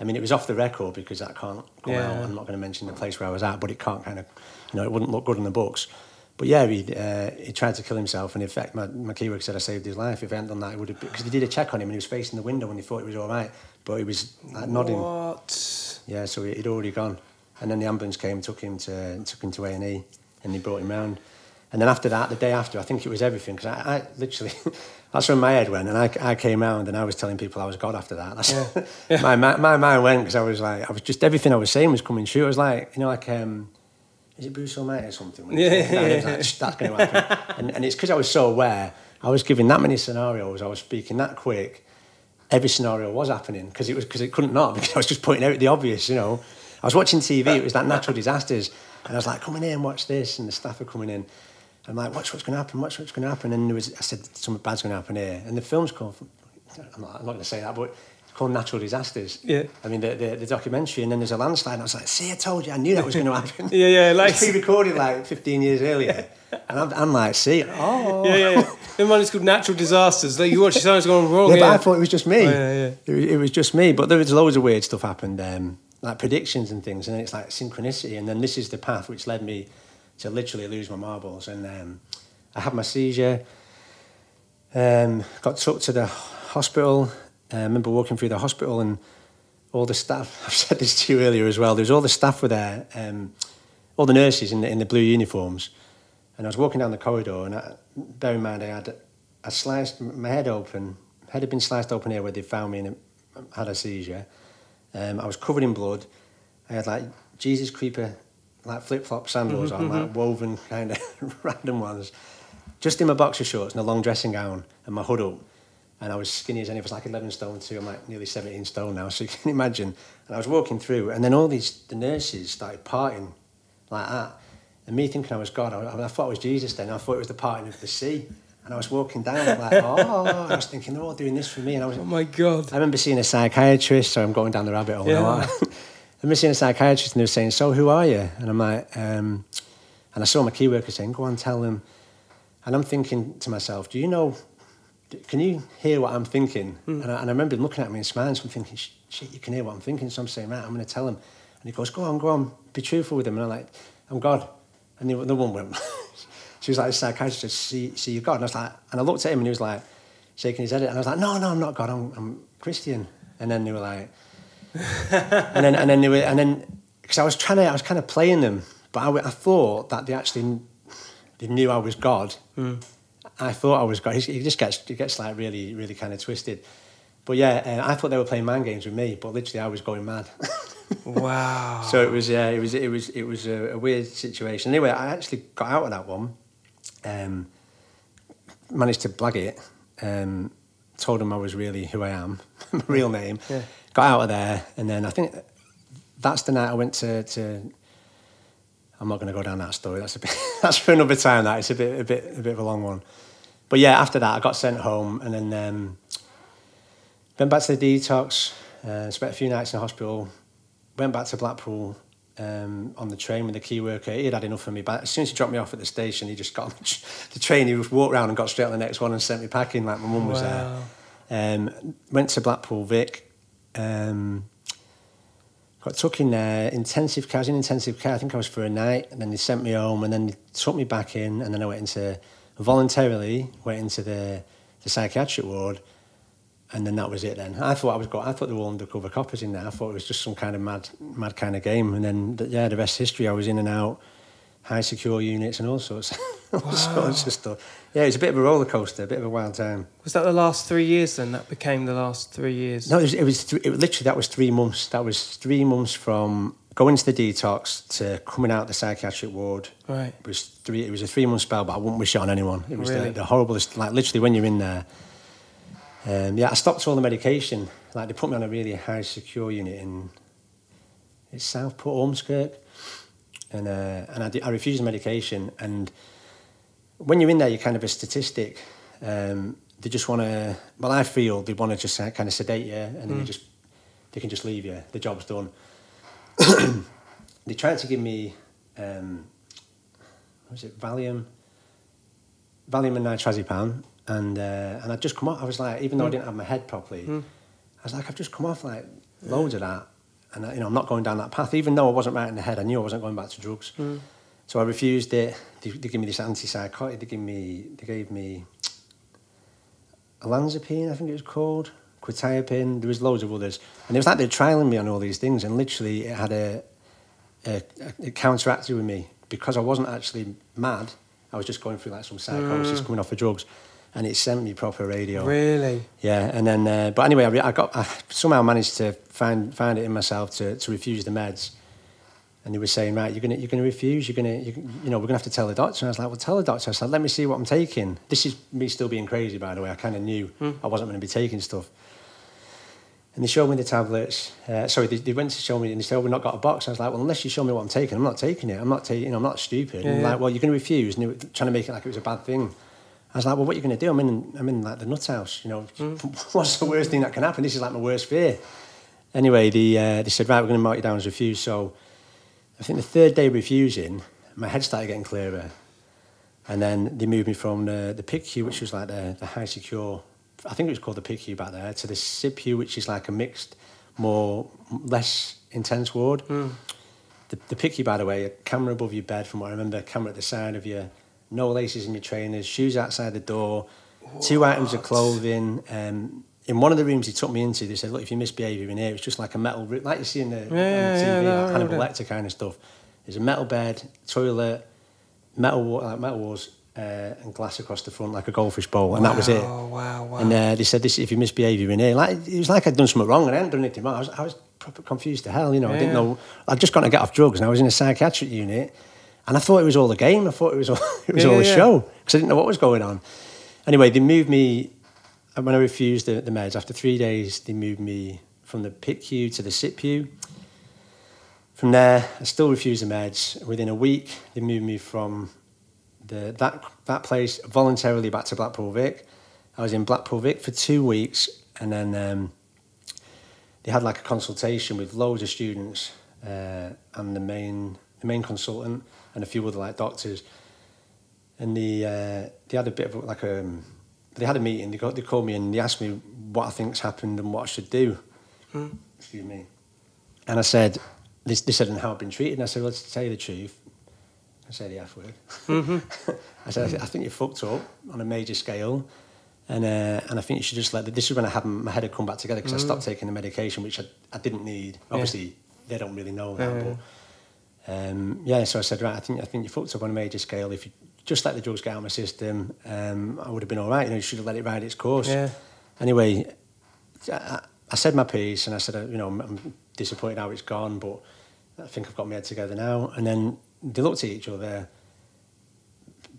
I mean, it was off the record because that can't go Yeah. out. I'm not going to mention the place where I was at, but it can't kind of, you know, it wouldn't look good in the books. But yeah, he, uh, he tried to kill himself, and in fact, my, my key worker said I saved his life. If I hadn't done that, it would have because they did a check on him, and he was facing the window, and they thought he was all right, but he was like, nodding. What? Yeah, so he'd already gone, and then the ambulance came, took him to took him to A and E, and they brought him round. And then after that, the day after, I think it was everything because I, I literally, that's when my head went, and I, I came round and I was telling people I was God after that. That's, my, my my mind went because I was like, I was just everything I was saying was coming true. I was like, you know, like um, is it Bruce Almighty or something? Yeah, And I yeah, like, that's going to happen. and, and it's because I was so aware. I was giving that many scenarios. I was speaking that quick. Every scenario was happening because it was because it couldn't not because I was just pointing out the obvious. You know, I was watching TV. It was like natural disasters, and I was like, "Come in here and watch this," and the staff are coming in. I'm like, "Watch what's going to happen. Watch what's going to happen." And there was, I said, "Something bad's going to happen here." And the film's called. I'm not, I'm not going to say that, but it's called Natural Disasters. Yeah. I mean, the, the, the documentary, and then there's a landslide, and I was like, "See, I told you, I knew that was going to happen." <laughs> Yeah, yeah, like- It's pre-recorded like 15 years earlier, and I'm, I'm like, "See, oh." Yeah, yeah, yeah. Them one is called natural disasters. Like you watch something's going wrong. Yeah, Yeah, but I thought it was just me. Oh, yeah, yeah. It, was, it was just me. But there was loads of weird stuff happened, um, like predictions and things, and then it's like synchronicity. And then this is the path which led me to literally lose my marbles. And um, I had my seizure, um, got took to the hospital. I remember walking through the hospital and all the staff, <laughs> I've said this to you earlier as well, there's all the staff were there, um, all the nurses in the, in the blue uniforms. And I was walking down the corridor, and I, bear in mind, I had I sliced my head open. Head had been sliced open here where they found me and had a seizure. Um, I was covered in blood. I had like Jesus creeper, like flip flop sandals on, mm-hmm, like mm-hmm. woven kind of <laughs> random ones. just in my boxer shorts and a long dressing gown and my hood up. And I was skinny as any, I was like 11 stone too. I'm like nearly 17 stone now, <laughs> so you can imagine. And I was walking through, and then all these the nurses started parting like that. And me thinking I was God, I, I thought it was Jesus then. I thought it was the parting of the sea. And I was walking down, I'm like, <laughs> oh, I was thinking they're all doing this for me. And I was, Oh my God. I remember seeing a psychiatrist, so I'm going down the rabbit hole Yeah. now. I remember seeing a psychiatrist and they were saying, So who are you? And I'm like, um, and I saw my key worker saying, Go on, tell them. And I'm thinking to myself, Do you know, can you hear what I'm thinking? And, I, and I remember him looking at me and smiling, so I'm thinking, Shit, you can hear what I'm thinking. So I'm saying, Right, I'm going to tell him. And he goes, Go on, go on, be truthful with him. And I'm like, I'm God. And the, the one went, <laughs> She was like, the psychiatrist said, see, see you're God. And I was like, and I looked at him and he was like, shaking his head. And I was like, no, no, I'm not God, I'm, I'm Christian. And then they were like, and then, and then they were, and then, because I was trying to, I was kind of playing them, but I thought that they actually, they knew I was God. I thought I was God. He, just gets, he gets like really, really kind of twisted. But yeah, uh, I thought they were playing mind games with me, but literally I was going mad. <laughs> Wow. So it was, yeah, it was, it was, it was a, a weird situation. Anyway, I actually got out of that one. Um, managed to blag it. Um, told them I was really who I am, <laughs> my real name. Yeah. Got out of there, and then I think that's the night I went to. to I'm not going to go down that story. That's a bit. <laughs> that's for another time. That it's a bit, a bit, a bit of a long one. But yeah, after that, I got sent home, and then um, went back to the detox. Uh, spent a few nights in the hospital. Went back to Blackpool um, on the train with the key worker. He had had enough of me, but as soon as he dropped me off at the station, he just got on the train. He walked around and got straight on the next one and sent me packing like my mum was Wow. there. Um, went to Blackpool Vic. Um, got took in there, intensive care. I was in intensive care. I think I was for a night, and then they sent me home, and then they took me back in, and then I went into voluntarily went into the the psychiatric ward, and then that was it. Then I thought I was got. I thought they were undercover coppers in there. I thought it was just some kind of mad mad kind of game, and then yeah, the rest history. I was in and out, high secure units and all sorts, <laughs> all sorts of stuff. Yeah, it was a bit of a roller coaster, a bit of a wild time. Was that the last three years then? That became the last three years? No, it was, it was th- it, was literally that was three months. That was three months from going to the detox to coming out the psychiatric ward. Right. It was three. It was a three month spell, but I wouldn't wish it on anyone. It was Really? the, the horriblest. Like literally, when you're in there. Um, yeah, I stopped all the medication. Like they put me on a really high secure unit in it's Southport, Ormskirk, and uh, and I, did, I refused the medication. And when you're in there, you're kind of a statistic. Um, they just want to. Well, I feel they want to just uh, kind of sedate you, and then they just they can just leave you. The job's done. <clears throat> they tried to give me, um, what was it Valium, Valium and nitrazepam, and uh, and I'd just come off. I was like, even though I didn't have my head properly, I was like, I've just come off like loads of that, and I, you know I'm not going down that path. Even though I wasn't right in the head, I knew I wasn't going back to drugs. Hmm. So I refused it. They, they gave me this antipsychotic. They gave me they gave me olanzapine, I think it was called, quetiapine. There was loads of others, and it was like they're trialing me on all these things, and literally it had a, a, a it counteracted with me because I wasn't actually mad. I was just going through like some psychosis, hmm. coming off of drugs, and it sent me proper radio. Really? Yeah, and then, uh, but anyway, I, re- I got I somehow managed to find find it in myself to, to refuse the meds. And they were saying, right, you're gonna you're gonna refuse. You're gonna you, you know we're gonna have to tell the doctor. And I was like, well, tell the doctor. I said, let me see what I'm taking. This is me still being crazy, by the way. I kind of knew I wasn't going to be taking stuff. And they showed me the tablets. Uh, sorry, they, they went to show me, and they said, "Oh, we've not got a box." I was like, "Well, unless you show me what I'm taking, I'm not taking it. I'm not taking. You know, I'm not stupid." Yeah, and yeah. like, "Well, you're going to refuse," and they were trying to make it like it was a bad thing. I was like, "Well, what are you going to do? I'm in, I'm in like the nut house. You know, <laughs> what's the worst thing that can happen? This is like my worst fear." Anyway, the, uh, they said, "Right, we're going to mark you down as refused." So, I think the third day refusing, my head started getting clearer, and then they moved me from the the PICU, which was like the, the high secure, I think it was called the PICU back there, to the SIPU, which is like a mixed, more less intense ward. The, the PICU, by the way, a camera above your bed, from what I remember, a camera at the side of you, no laces in your trainers, shoes outside the door, two items of clothing. Um, in one of the rooms he took me into, they said, "Look, if you misbehave, in here." It's just like a metal, room, like you see in the, on the yeah, TV, yeah, like Hannibal Lecter kind of stuff. There's a metal bed, toilet, metal like metal walls, uh, and glass across the front like a goldfish bowl, and that was it. Wow, wow, wow. And uh, they said, "This if you misbehave, you're in here." Like it was like I'd done something wrong, and I hadn't done anything wrong. I was, I was proper confused to hell. You know, I didn't know. I'd just got to get off drugs, and I was in a psychiatric unit. And I thought it was all the game. I thought it was all, <laughs> it was Yeah, all yeah, a show because I didn't know what was going on. Anyway, they moved me when I refused the, the meds. After three days, they moved me from the PICU to the SIPU. From there, I still refused the meds. Within a week, they moved me from the, that, that place voluntarily back to Blackpool Vic. I was in Blackpool Vic for two weeks, and then um, they had like a consultation with loads of students uh, and the main the main consultant and a few other like doctors. And the uh, they had a bit of like a um, they had a meeting. They got they called me and they asked me what I think's happened and what I should do. Excuse me. And I said, they, they said, and how I've been treated. And I said, well, to tell you the truth, I said the F word. <laughs> I said, I, I think you're fucked up on a major scale. And, uh, and I think you should just let the, this is when I had my head had come back together because I stopped taking the medication, which I, I didn't need. Obviously, they don't really know that. Yeah. But um, yeah, so I said, right, I think, I think you fucked up on a major scale. If you just let the drugs get out of my system, um, I would have been all right. You know, you should have let it ride its course. Yeah. Anyway, I, I said my piece and I said, uh, you know, I'm, disappointed how it's gone, but I think I've got my head together now. And then they looked at each other.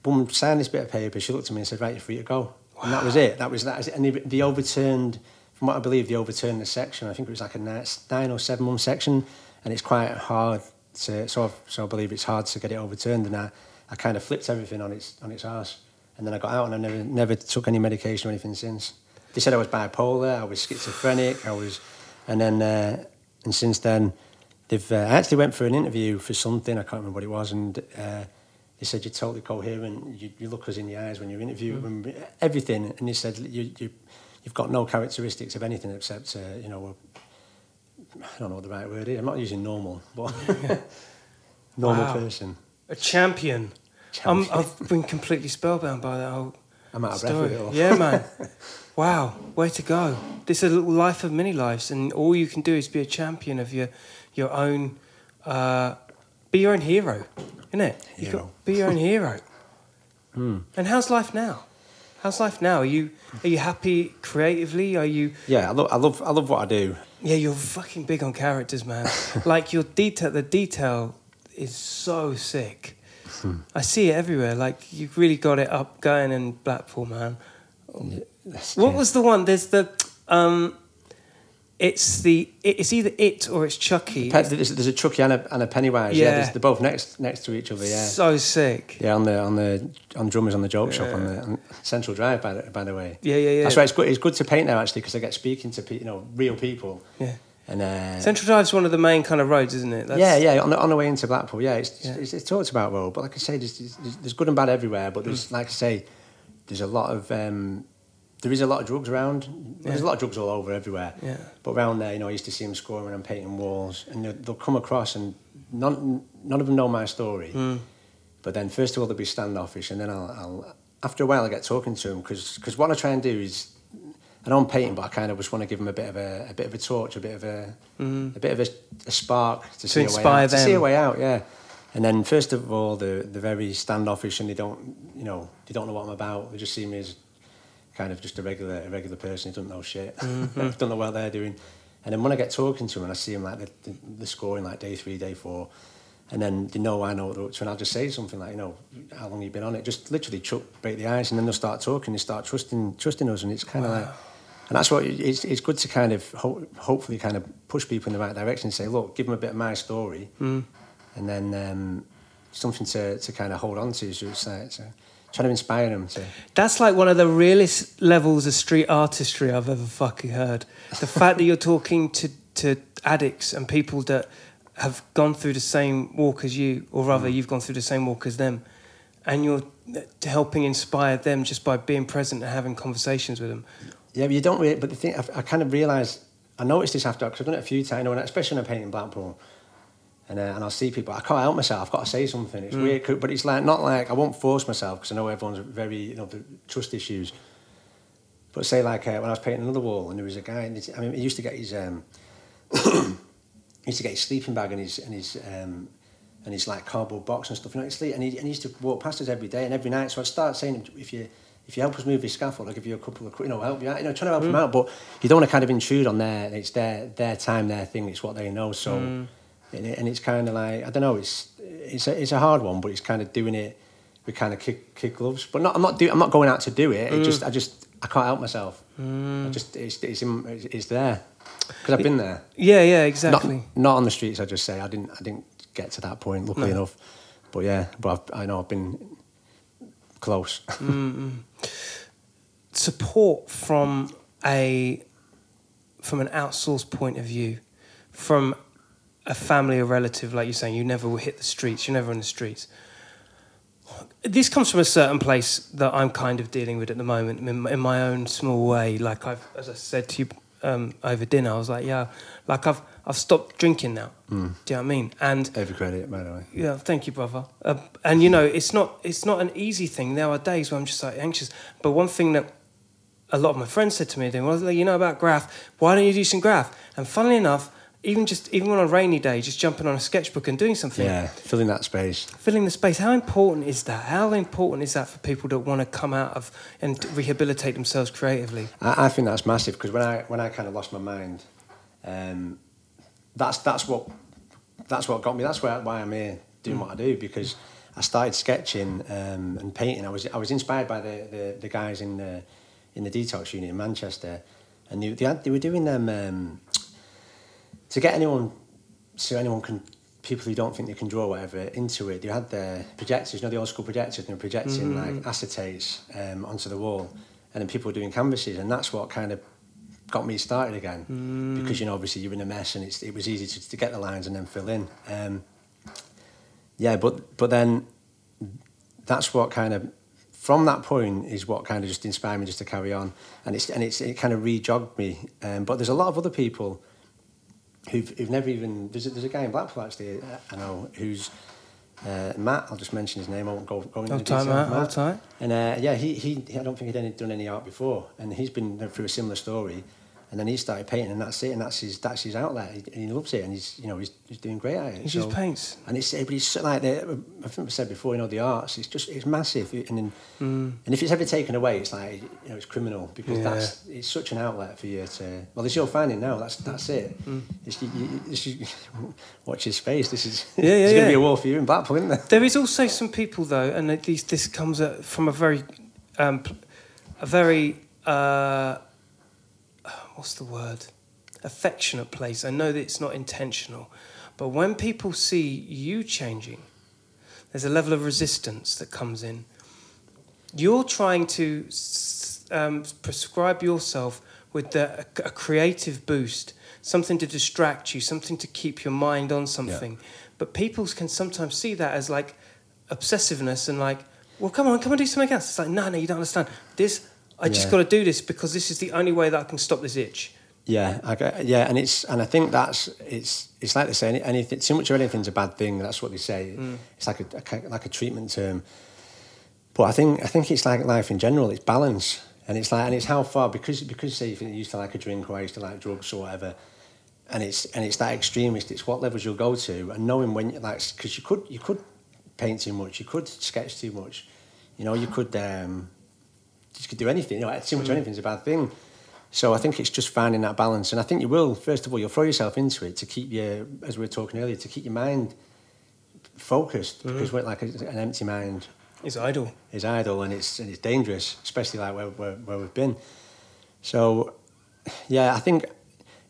Bum signed this bit of paper. She looked at me and said, right, you're free to go. Wow. And that was it. That was that. And they, they overturned, from what I believe, they overturned the section. I think it was like a nine, nine or seven month section. And it's quite hard so, I've, so I believe it's hard to get it overturned. And I, I kind of flipped everything on its, on its arse. And then I got out and I never, never took any medication or anything since. They said I was bipolar, I was schizophrenic, I was, and then, uh, and since then, they've. Uh, I actually went for an interview for something I can't remember what it was, and uh, they said you're totally coherent. You, you look us in the eyes when you interview, mm. everything, and they said you, you, you've got no characteristics of anything except, uh, you know, I don't know what the right word is. I'm not using normal, but <laughs> normal Wow. person. A champion. I'm, Champion. I've been completely spellbound by that whole I'm out of breath story. with it all. Yeah, man. <laughs> wow, way to go. This is a little life of many lives, and all you can do is be a champion of your your own. Uh, be your own hero, isn't it? You got be your own hero. <laughs> Hmm. And how's life now? How's life now? Are you are you happy creatively? Are you? Yeah, I love, I love, I love what I do. Yeah, you're fucking big on characters, man. <laughs> like your detail, the detail is so sick. Hmm. I see it everywhere. Like you've really got it up going in Blackpool, man. That's- What yeah. was the one? There's the, um, it's the it's either it or it's Chucky. Pe- There's, there's a Chucky and a, and a Pennywise. Yeah. Yeah, they're both next next to each other. Yeah, So sick. yeah, on the on the on drummers on the joke shop on the on Central Drive. By the, by the way, Yeah, yeah, yeah. That's why it's good. It's good to paint there actually because I get speaking to pe- you know real people. Yeah. And uh, Central Drive's one of the main kind of roads, isn't it? That's, yeah, yeah, on the, on the way into Blackpool, yeah, it's, Yeah. It's, it's talked about road, but like I say, there's, there's, there's good and bad everywhere. But Mm. there's, like I say, there's a lot of um, there is a lot of drugs around. There's a lot of drugs all over everywhere. Yeah. But around there, you know, I used to see them scoring and painting walls, and they'll, they'll come across, and none none of them know my story. Mm. But then first of all, they'll be standoffish, and then I'll, I'll after a while I get talking to them because what I try and do is. I know I'm painting, but I kind of just want to give them a bit of a, a bit of a torch, a bit of a, a bit of a, a spark to, see a way out. To see a way out, yeah. And then first of all, they're, they're very standoffish and they don't, you know, they don't know what I'm about. They just see me as kind of just a regular, a regular person who doesn't know shit, <laughs> Mm-hmm. don't know what they're doing. And then when I get talking to them and I see them like the, the, the scoring like day three, day four, and then they know I know what they're up to, and I'll just say something like, you know, how long you been on it? Just literally chuck, break the ice, and then they'll start talking, they start trusting, trusting us, and it's kind of like, and that's what it's, it's good to kind of ho- hopefully kind of push people in the right direction. And say, look, give them a bit of my story, Mm. and then um, something to, to kind of hold on to. So it's like, so trying to inspire them to. That's like one of the realest levels of street artistry I've ever fucking heard. The <laughs> fact that you're talking to, to addicts and people that have gone through the same walk as you, or rather, mm. you've gone through the same walk as them, and you're helping inspire them just by being present and having conversations with them. Yeah, but you don't really. But the thing, I, I kind of realised, I noticed this after because I've done it a few times, you know, especially when I'm painting Blackpool, and uh, and I'll see people. I can't help myself. I've got to say something. It's weird, but it's like not like I won't force myself because I know everyone's very, you know, the trust issues. But say like uh, when I was painting another wall, and there was a guy. And I mean, he used to get his, um, <coughs> he used to get his sleeping bag and his and his. Um, and his like cardboard box and stuff, you know, sleep. And he, and he used to walk past us every day and every night. So I'd start saying, if you if you help us move this scaffold, I'll give you a couple of, you know, help you out, you know, trying to help them out. But you don't want to kind of intrude on their, it's their their time, their thing, it's what they know. So, and, it, and it's kind of like I don't know, it's it's a, it's a hard one, but it's kind of doing it with kind of kid, kid gloves. But not, I'm not do, I'm not going out to do it. It just I just I can't help myself. Mm. I just it's it's, in, it's, it's there because I've been there. Yeah, yeah, Not exactly. not on the streets. I just say I didn't I didn't get to that point. Luckily No. enough, but yeah, but I've, I know I've been close. support from a from an outsourced point of view, from a family or relative, like you're saying, you never will hit the streets. You're never in the streets. This comes from a certain place that I'm kind of dealing with at the moment in, my- own small way. Like I've, as I said to you um, over dinner, I was like, yeah, like I've I've stopped drinking now. Do you know what I mean? And Every credit, by the way. yeah, thank you, brother. Uh, and you know, it's not it's not an easy thing. There are days where I'm just like anxious. But one thing that a lot of my friends said to me, they were like, you know about graff. Why don't you do some graff? And funnily enough, even just even on a rainy day, just jumping on a sketchbook and doing something, Yeah, filling that space. filling the space. How important is that? How important is that for people that want to come out of and rehabilitate themselves creatively? I, I think that's massive because when I when I kind of lost my mind, um, that's that's what that's what got me. That's why why I'm here doing what I do because I started sketching um, and painting. I was I was inspired by the the, the guys in the in the detox unit in Manchester, and they they, had, they were doing them um, to get anyone so anyone can people who don't think they can draw whatever into it. They had the projectors, you know, the old school projectors, and they were projecting like acetates um, onto the wall, and then people were doing canvases, and that's what kind of got me started again because you know obviously you're in a mess and it's, it was easy to, to get the lines and then fill in. Um, yeah, but but then that's what kind of from that point is what kind of just inspired me just to carry on, and it's and it's it kind of re-jogged me. Um, but there's a lot of other people who've, who've never even there's a, there's a guy in Blackpool actually uh, I know who's uh, Matt. I'll just mention his name. I won't go go into Hold detail. tight, Matt, hold tight. And uh, yeah, he, he I don't think he'd any, done any art before, and he's been through a similar story. And then he started painting, and that's it, and that's his that's his outlet. He, he loves it, and he's you know he's, he's doing great at it. He just paints. and it's but it's like the, I think I said before, you know, the arts. It's just it's massive, and then, and if it's ever taken away, it's like you know it's criminal because Mm. Yeah. that's it's such an outlet for you to. Well, it's your finding now. That's that's it. Mm. It's, you, you, this is, <laughs> watch his face. This is <laughs> Yeah, yeah, There's gonna be a war for you in Blackpool, isn't there? There is also some people though, and at least this comes from a very, um, a very, uh, what's the word, affectionate place. I know that it's not intentional, but when people see you changing, there's a level of resistance that comes in. You're trying to um, prescribe yourself with the, a, a creative boost, something to distract you, something to keep your mind on something. But people can sometimes see that as like obsessiveness and like, well, come on, come and do something else. It's like, no, no, you don't understand. This, I just Yeah. got to do this because this is the only way that I can stop this itch. Yeah, I yeah, and it's and I think that's it's it's like they say any- anything too much of anything's a bad thing. That's what they say. It's like a, a like a treatment term. But I think I think it's like life in general. It's balance, and it's like and it's how far because because say if you used to like a drink or I used to like drugs or whatever, and it's and it's that extremist. It's what levels you'll go to, and knowing when like because you could you could paint too much, you could sketch too much, you know, you could um, you could do anything. You know, too much of anything's a bad thing. So I think it's just finding that balance, and I think you will. First of all, you'll throw yourself into it to keep your, as we were talking earlier, to keep your mind focused mm-hmm. because we're like an empty mind It's idle. is idle and it's and it's dangerous, especially like where, where, where we've been. So, yeah, I think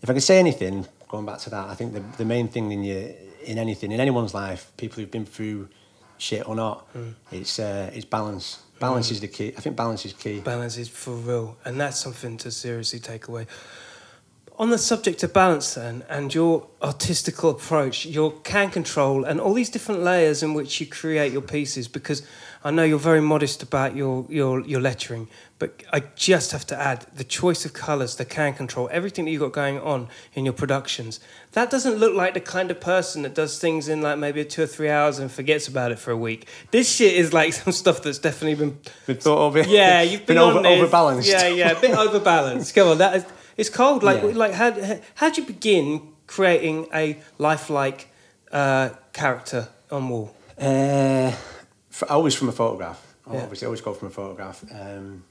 if I could say anything, going back to that, I think the, the main thing in your in anything in anyone's life, people who've been through shit or not, hmm. it's uh, it's balance. Balance is the key. I think balance is key. Balance is for real, and that's something to seriously take away. On the subject of balance, then, and your artistical approach, your can control, and all these different layers in which you create your pieces, because I know you're very modest about your, your, your lettering, but I just have to add the choice of colours, the can control, everything that you've got going on in your productions. That doesn't look like the kind of person that does things in like maybe two or three hours and forgets about it for a week. This shit is like <laughs> some stuff that's definitely been Been thought over. <laughs> yeah, you've been, been over, overbalanced. Yeah, yeah, a bit <laughs> overbalanced. Come on, that is, it's cold. Like, Yeah. like how how would you begin creating a lifelike uh, character on wall? Uh, f always from a photograph. I Yeah. Obviously, always go from a photograph. Um,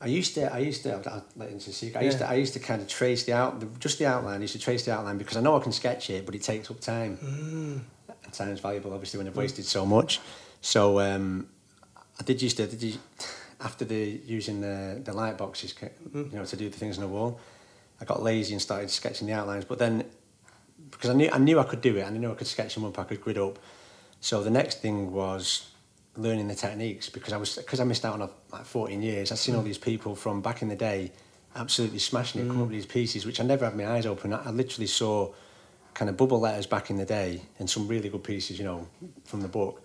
I used to, I used to, I'll, let into a secret. I used Yeah. to, I used to kind of trace the out, the, just the outline. I used to trace the outline because I know I can sketch it, but it takes up time. and time's valuable, obviously, when I've wasted so much. So um, I did used to, did u- <laughs> after the using the, the light boxes, you know, to do the things on the wall, I got lazy and started sketching the outlines. But then, because I knew I knew I could do it, and I knew I could sketch them up, I could grid up. So the next thing was learning the techniques because I was because I missed out on like 14 years. I'd seen all mm. these people from back in the day absolutely smashing it, come up mm. with these pieces which I never had my eyes open. I, I literally saw kind of bubble letters back in the day and some really good pieces, you know, from the book.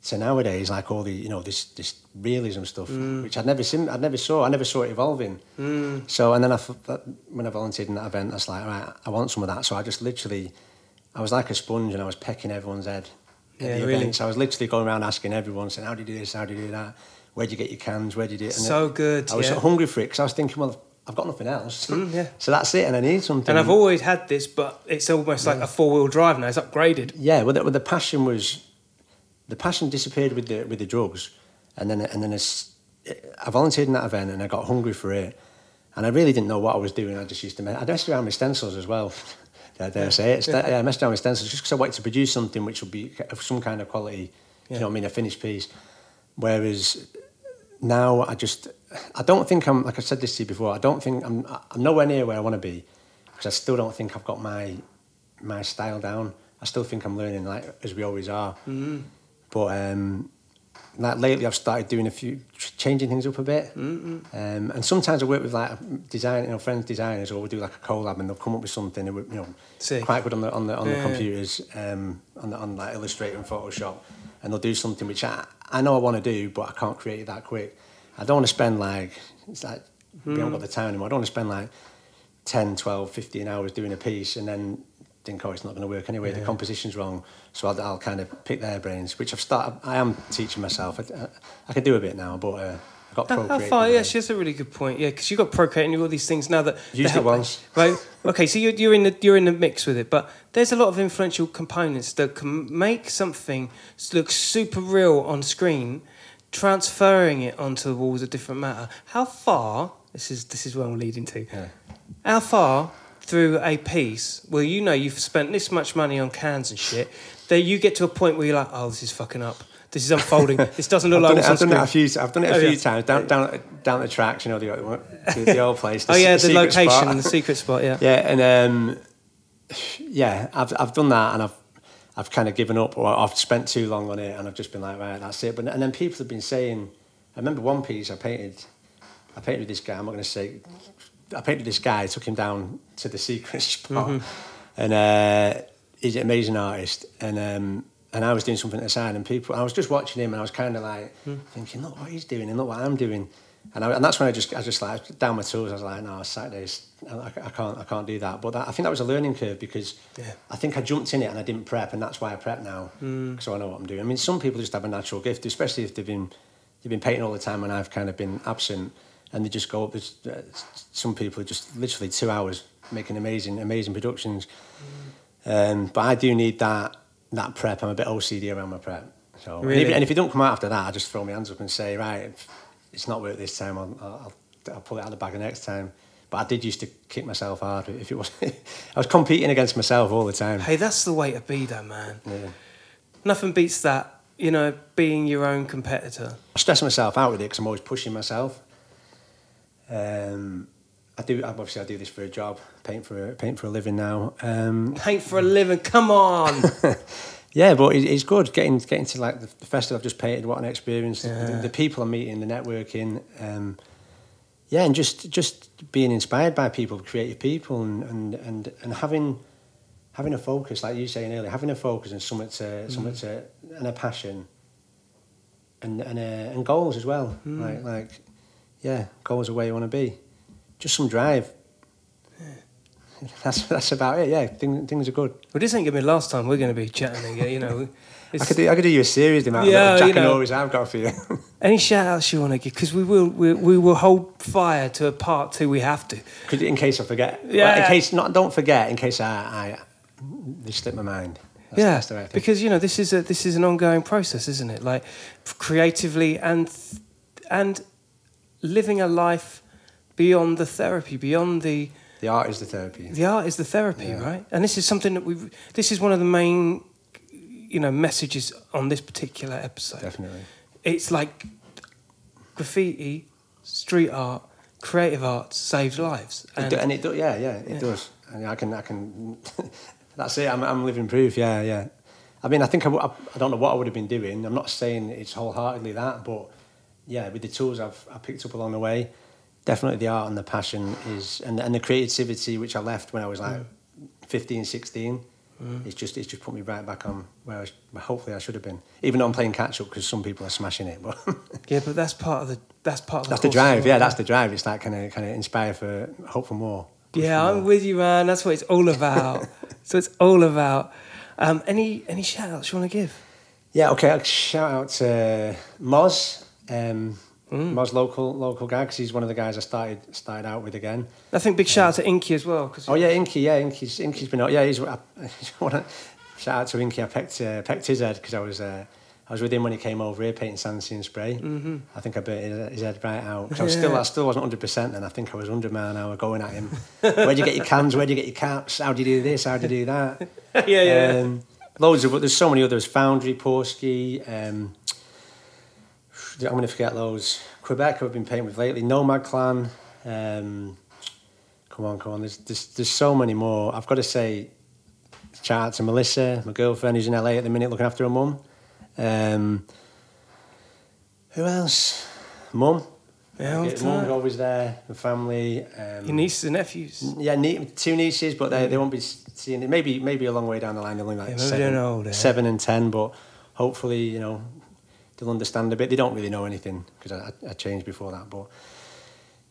So nowadays, like all the you know this this realism stuff, mm. which I'd never seen, I'd never saw, I never saw it evolving. So and then I thought when I volunteered in that event, I was like, right, I want some of that. So I just literally, I was like a sponge and I was pecking everyone's head at Yeah, the really. events. I was literally going around asking everyone, saying, how do you do this? How do you do that? Where do you get your cans? Where do you do it? And So it- good, I was yeah. hungry for it because I was thinking, well, I've got nothing else. Mm, yeah. <laughs> so that's it, and I need something. And I've always had this, but it's almost like a four wheel drive now. It's upgraded. yeah, well, the, well, the passion was, the passion disappeared with the with the drugs, and then and then I volunteered in that event and I got hungry for it, and I really didn't know what I was doing. I just used to, I messed around with stencils as well. <laughs> dare, dare I say it? Yeah, I messed around with stencils just because I wanted to produce something which would be of some kind of quality. You know what I mean? A finished piece. Whereas now I just, I don't think I'm like I said this to you before. I don't think I'm I'm nowhere near where I want to be because I still don't think I've got my my style down. I still think I'm learning like as we always are. Mm-hmm. But um, like lately, I've started doing a few changing things up a bit. Um, and sometimes I work with like design, you know, friends designers, or we do like a collab, and they'll come up with something that we- you know Sick. quite good on the on the on Yeah, the computers, um, on the, on like Illustrator and Photoshop, and they'll do something which I I know I want to do, but I can't create it that quick. I don't want to spend like it's like we haven't got the time anymore. I don't want to spend like 10, 12, 15 hours doing a piece and then think, oh, it's not going to work anyway. The composition's wrong. So I'll, I'll kind of pick their brains, which I've started. I am teaching myself. I, I, I can do a bit now, but uh, I've got How, how far? Yeah, actually, that's a really good point. Yeah, because you've got Procreate and you've got these things now that Used it once. Right. Okay, so you're, you're in the you're in the mix with it, but there's a lot of influential components that can make something look super real on screen, transferring it onto the walls of different matter. How far? This is this is where I'm leading to. Yeah. How far through a piece where you know you've spent this much money on cans and shit, that you get to a point where you're like, oh, this is fucking up. This is unfolding. <laughs> this doesn't look like done, it, I've done it a few. I've done it a Oh, few yeah. times down down down the tracks. You know the the, the old place. Oh yeah, the, secret location, spot. the secret spot. Yeah. <laughs> Yeah, and um, yeah, I've I've done that, and I've I've kind of given up, or I've spent too long on it, and I've just been like, right, that's it. But and then people have been saying, I remember one piece I painted, I painted with this guy. I'm not going to say, I painted this guy, took him down to the secret <laughs> spot, and uh, he's an amazing artist, and. Um, and I was doing something at the side, and people, I was just watching him, and I was kind of like thinking, look what he's doing, and look what I'm doing, and, I, and that's when I just, I just like down my tools. I was like, no, Saturdays, I, I can't, I can't do that. But that, I think that was a learning curve because Yeah. I think I jumped in it and I didn't prep, and that's why I prep now, so I know what I'm doing. I mean, some people just have a natural gift, especially if they've been, they've been painting all the time, and I've kind of been absent, and they just go up. There's uh, some people are just literally two hours making amazing, amazing productions. Um, but I do need that that prep. I'm a bit OCD around my prep. So and, if, and if it don't come out after that, I just throw my hands up and say, right, it's not worked this time. I'll, I'll, I'll pull it out of the bag the next time. But I did used to kick myself hard if it was. <laughs> I was competing against myself all the time. Hey, that's the way to be, though, man. Yeah. Nothing beats that. You know, being your own competitor. I stress myself out with it because I'm always pushing myself. Um, I do obviously I do this for a job, paint for a, paint for a living now. Um, Paint for a living. Come on. <laughs> Yeah, but it, it's good getting getting to like the, the festival I've just painted. What an experience! The, the people I'm meeting, the networking. Um, yeah, and just just being inspired by people, creative people, and and and, and having having a focus, like you were saying earlier, having a focus and something to something to and a passion. And and uh, and goals as well. Like like, yeah, goals are where you want to be. Just some drive. <laughs> That's that's about it. Yeah, things things are good. well, this ain't gonna be the last time we're gonna be chatting again. You know. <laughs> I could do I could do you a series, the amount Yeah, of Jack you know. and Norris I've got for you. <laughs> Any shout outs you want to give? Because we will, we, we will hold fire to a part two. We have to. Could in case I forget. Yeah. Well, in case not, don't forget. In case I, I they slip my mind. That's, yeah, that's the right thing. because you know this is a this is an ongoing process, isn't it? Like creatively and and living a life beyond the therapy, beyond the the art is the therapy. the art is the therapy, Yeah. right? And this is something that we this is one of the main you know messages on this particular episode. Definitely. It's like graffiti, street art, creative art saves lives. It do- and it do, yeah, yeah, it does. And I can, I can. <laughs> that's it. I'm, I'm living proof. Yeah, yeah. I mean, I think I, I don't know what I would have been doing. I'm not saying it's wholeheartedly that, but yeah, with the tools I've I picked up along the way, definitely the art and the passion is, and and the creativity which I left when I was like 15, 16. It's just it's just put me right back on where I, where hopefully I should have been. Even though I'm playing catch up because some people are smashing it, but <laughs> yeah, but that's part of the that's part of the that's the drive. Yeah, that's the drive. It's that kind of kind of inspire for hope for more. Yeah, I'm with you, man. That's what it's all about. <laughs> so it's all about. Um, any any shout outs you want to give? Yeah, okay. I'll shout out to Moz, um, Mm. Moz local local guy because he's one of the guys I started started out with again. I think big shout out to Inky as well. Cause Oh yeah, Inky. Yeah, Inky's Inky's been. Out. Yeah, he's. I, <laughs> shout out to Inky. I pecked uh, pecked his head because I was. Uh, I was with him when he came over here painting Sandsea and spray. Mm-hmm. I think I burnt his, his head right out. 'Cause I was <laughs> still, I still wasn't hundred percent, and I think I was hundred mile an hour going at him. where do you get your cans? Where do you get your caps? How do you do this? How do you do that? <laughs> yeah, yeah. Um, loads of, but there's so many others. Foundry, Porsky. Um, I'm going to forget those. Quebec, I've been painting with lately. Nomad Clan. Um, come on, come on. There's, there's, there's so many more. I've got to say, shout out to Melissa, my girlfriend, who's in LA at the minute looking after her mum. Um, who else? Mum. Mum's always there. The family. Um, Your nieces and nephews. yeah, nie- two nieces, but they, they won't be seeing it. Maybe maybe a long way down the line. They're only like Yeah, seven, they're seven and ten, but hopefully you know they'll understand a bit. They don't really know anything because I, I changed before that. But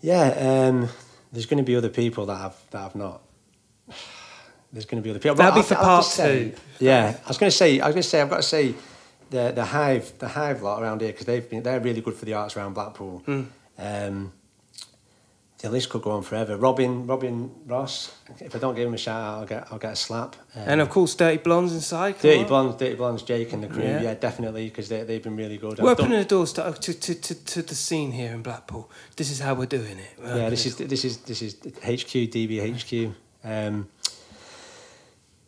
yeah, um, there's going to be other people that I've that I've not. <sighs> There's going to be other people. That'll But be for part two. Yeah, I was going to say. I was going to say. I've got to say. The, the hive the hive lot around here because they've been they're really good for the arts around Blackpool. Hmm. Um, the list could go on forever. Robin, Robin Ross. If I don't give him a shout out, I'll get, I'll get a slap. Um, And of course, Dirty Blondes inside. Dirty on. Blondes, Dirty Blondes, Jake and the crew. Yeah. Yeah, definitely because they they've been really good. We're I've done- opening the doors to, to, to, to, the scene here in Blackpool. This is how we're doing it. We're yeah, this is this is this is HQ DBHQ. Um,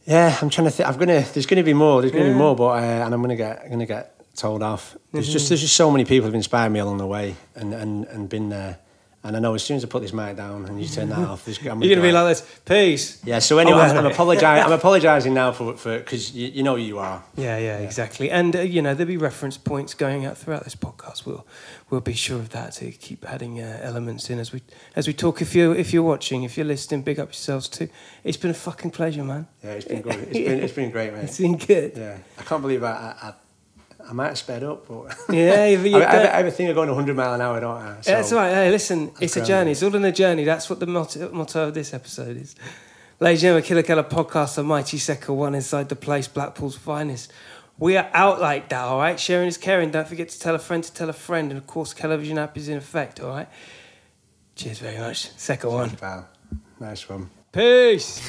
yeah, I'm trying to think. I'm gonna. There's gonna be more. There's gonna Yeah. be more, but uh, and I'm gonna get I'm gonna get told off. There's Mm-hmm. just there's just so many people who've inspired me along the way and and and been there. And I know as soon as I put this mic down and you turn that <laughs> off, I'm You're going to be like this. Peace. Yeah, so anyway, Oh, I'm, I'm apologising. <laughs> I'm apologising now for for because you, you know who you are. Yeah, yeah, exactly. And uh, you know there'll be reference points going out throughout this podcast. We'll we'll be sure of that to keep adding uh, elements in as we as we talk. If you if you're watching, if you're listening, big up yourselves too. It's been a fucking pleasure, man. Yeah, it's been good. It's been it's been great, <laughs> It's mate. been good. Yeah, I can't believe I I, I, I might have sped up, but <laughs> Yeah, you- I, you I, don't- I have a thing of going 100 mile an hour, don't I? So, Yeah, That's right. Hey, listen, it's a journey. It's all in a journey. That's what the motto, motto of this episode is. Ladies and gentlemen, Killa Kela podcast, the mighty Seca One inside the place, Blackpool's finest. We are out like that, all right? Sharing is caring. Don't forget to tell a friend to tell a friend. And of course, KELAVISION app is in effect, all right? Cheers very much. Seca One. Wow, nice one. Peace.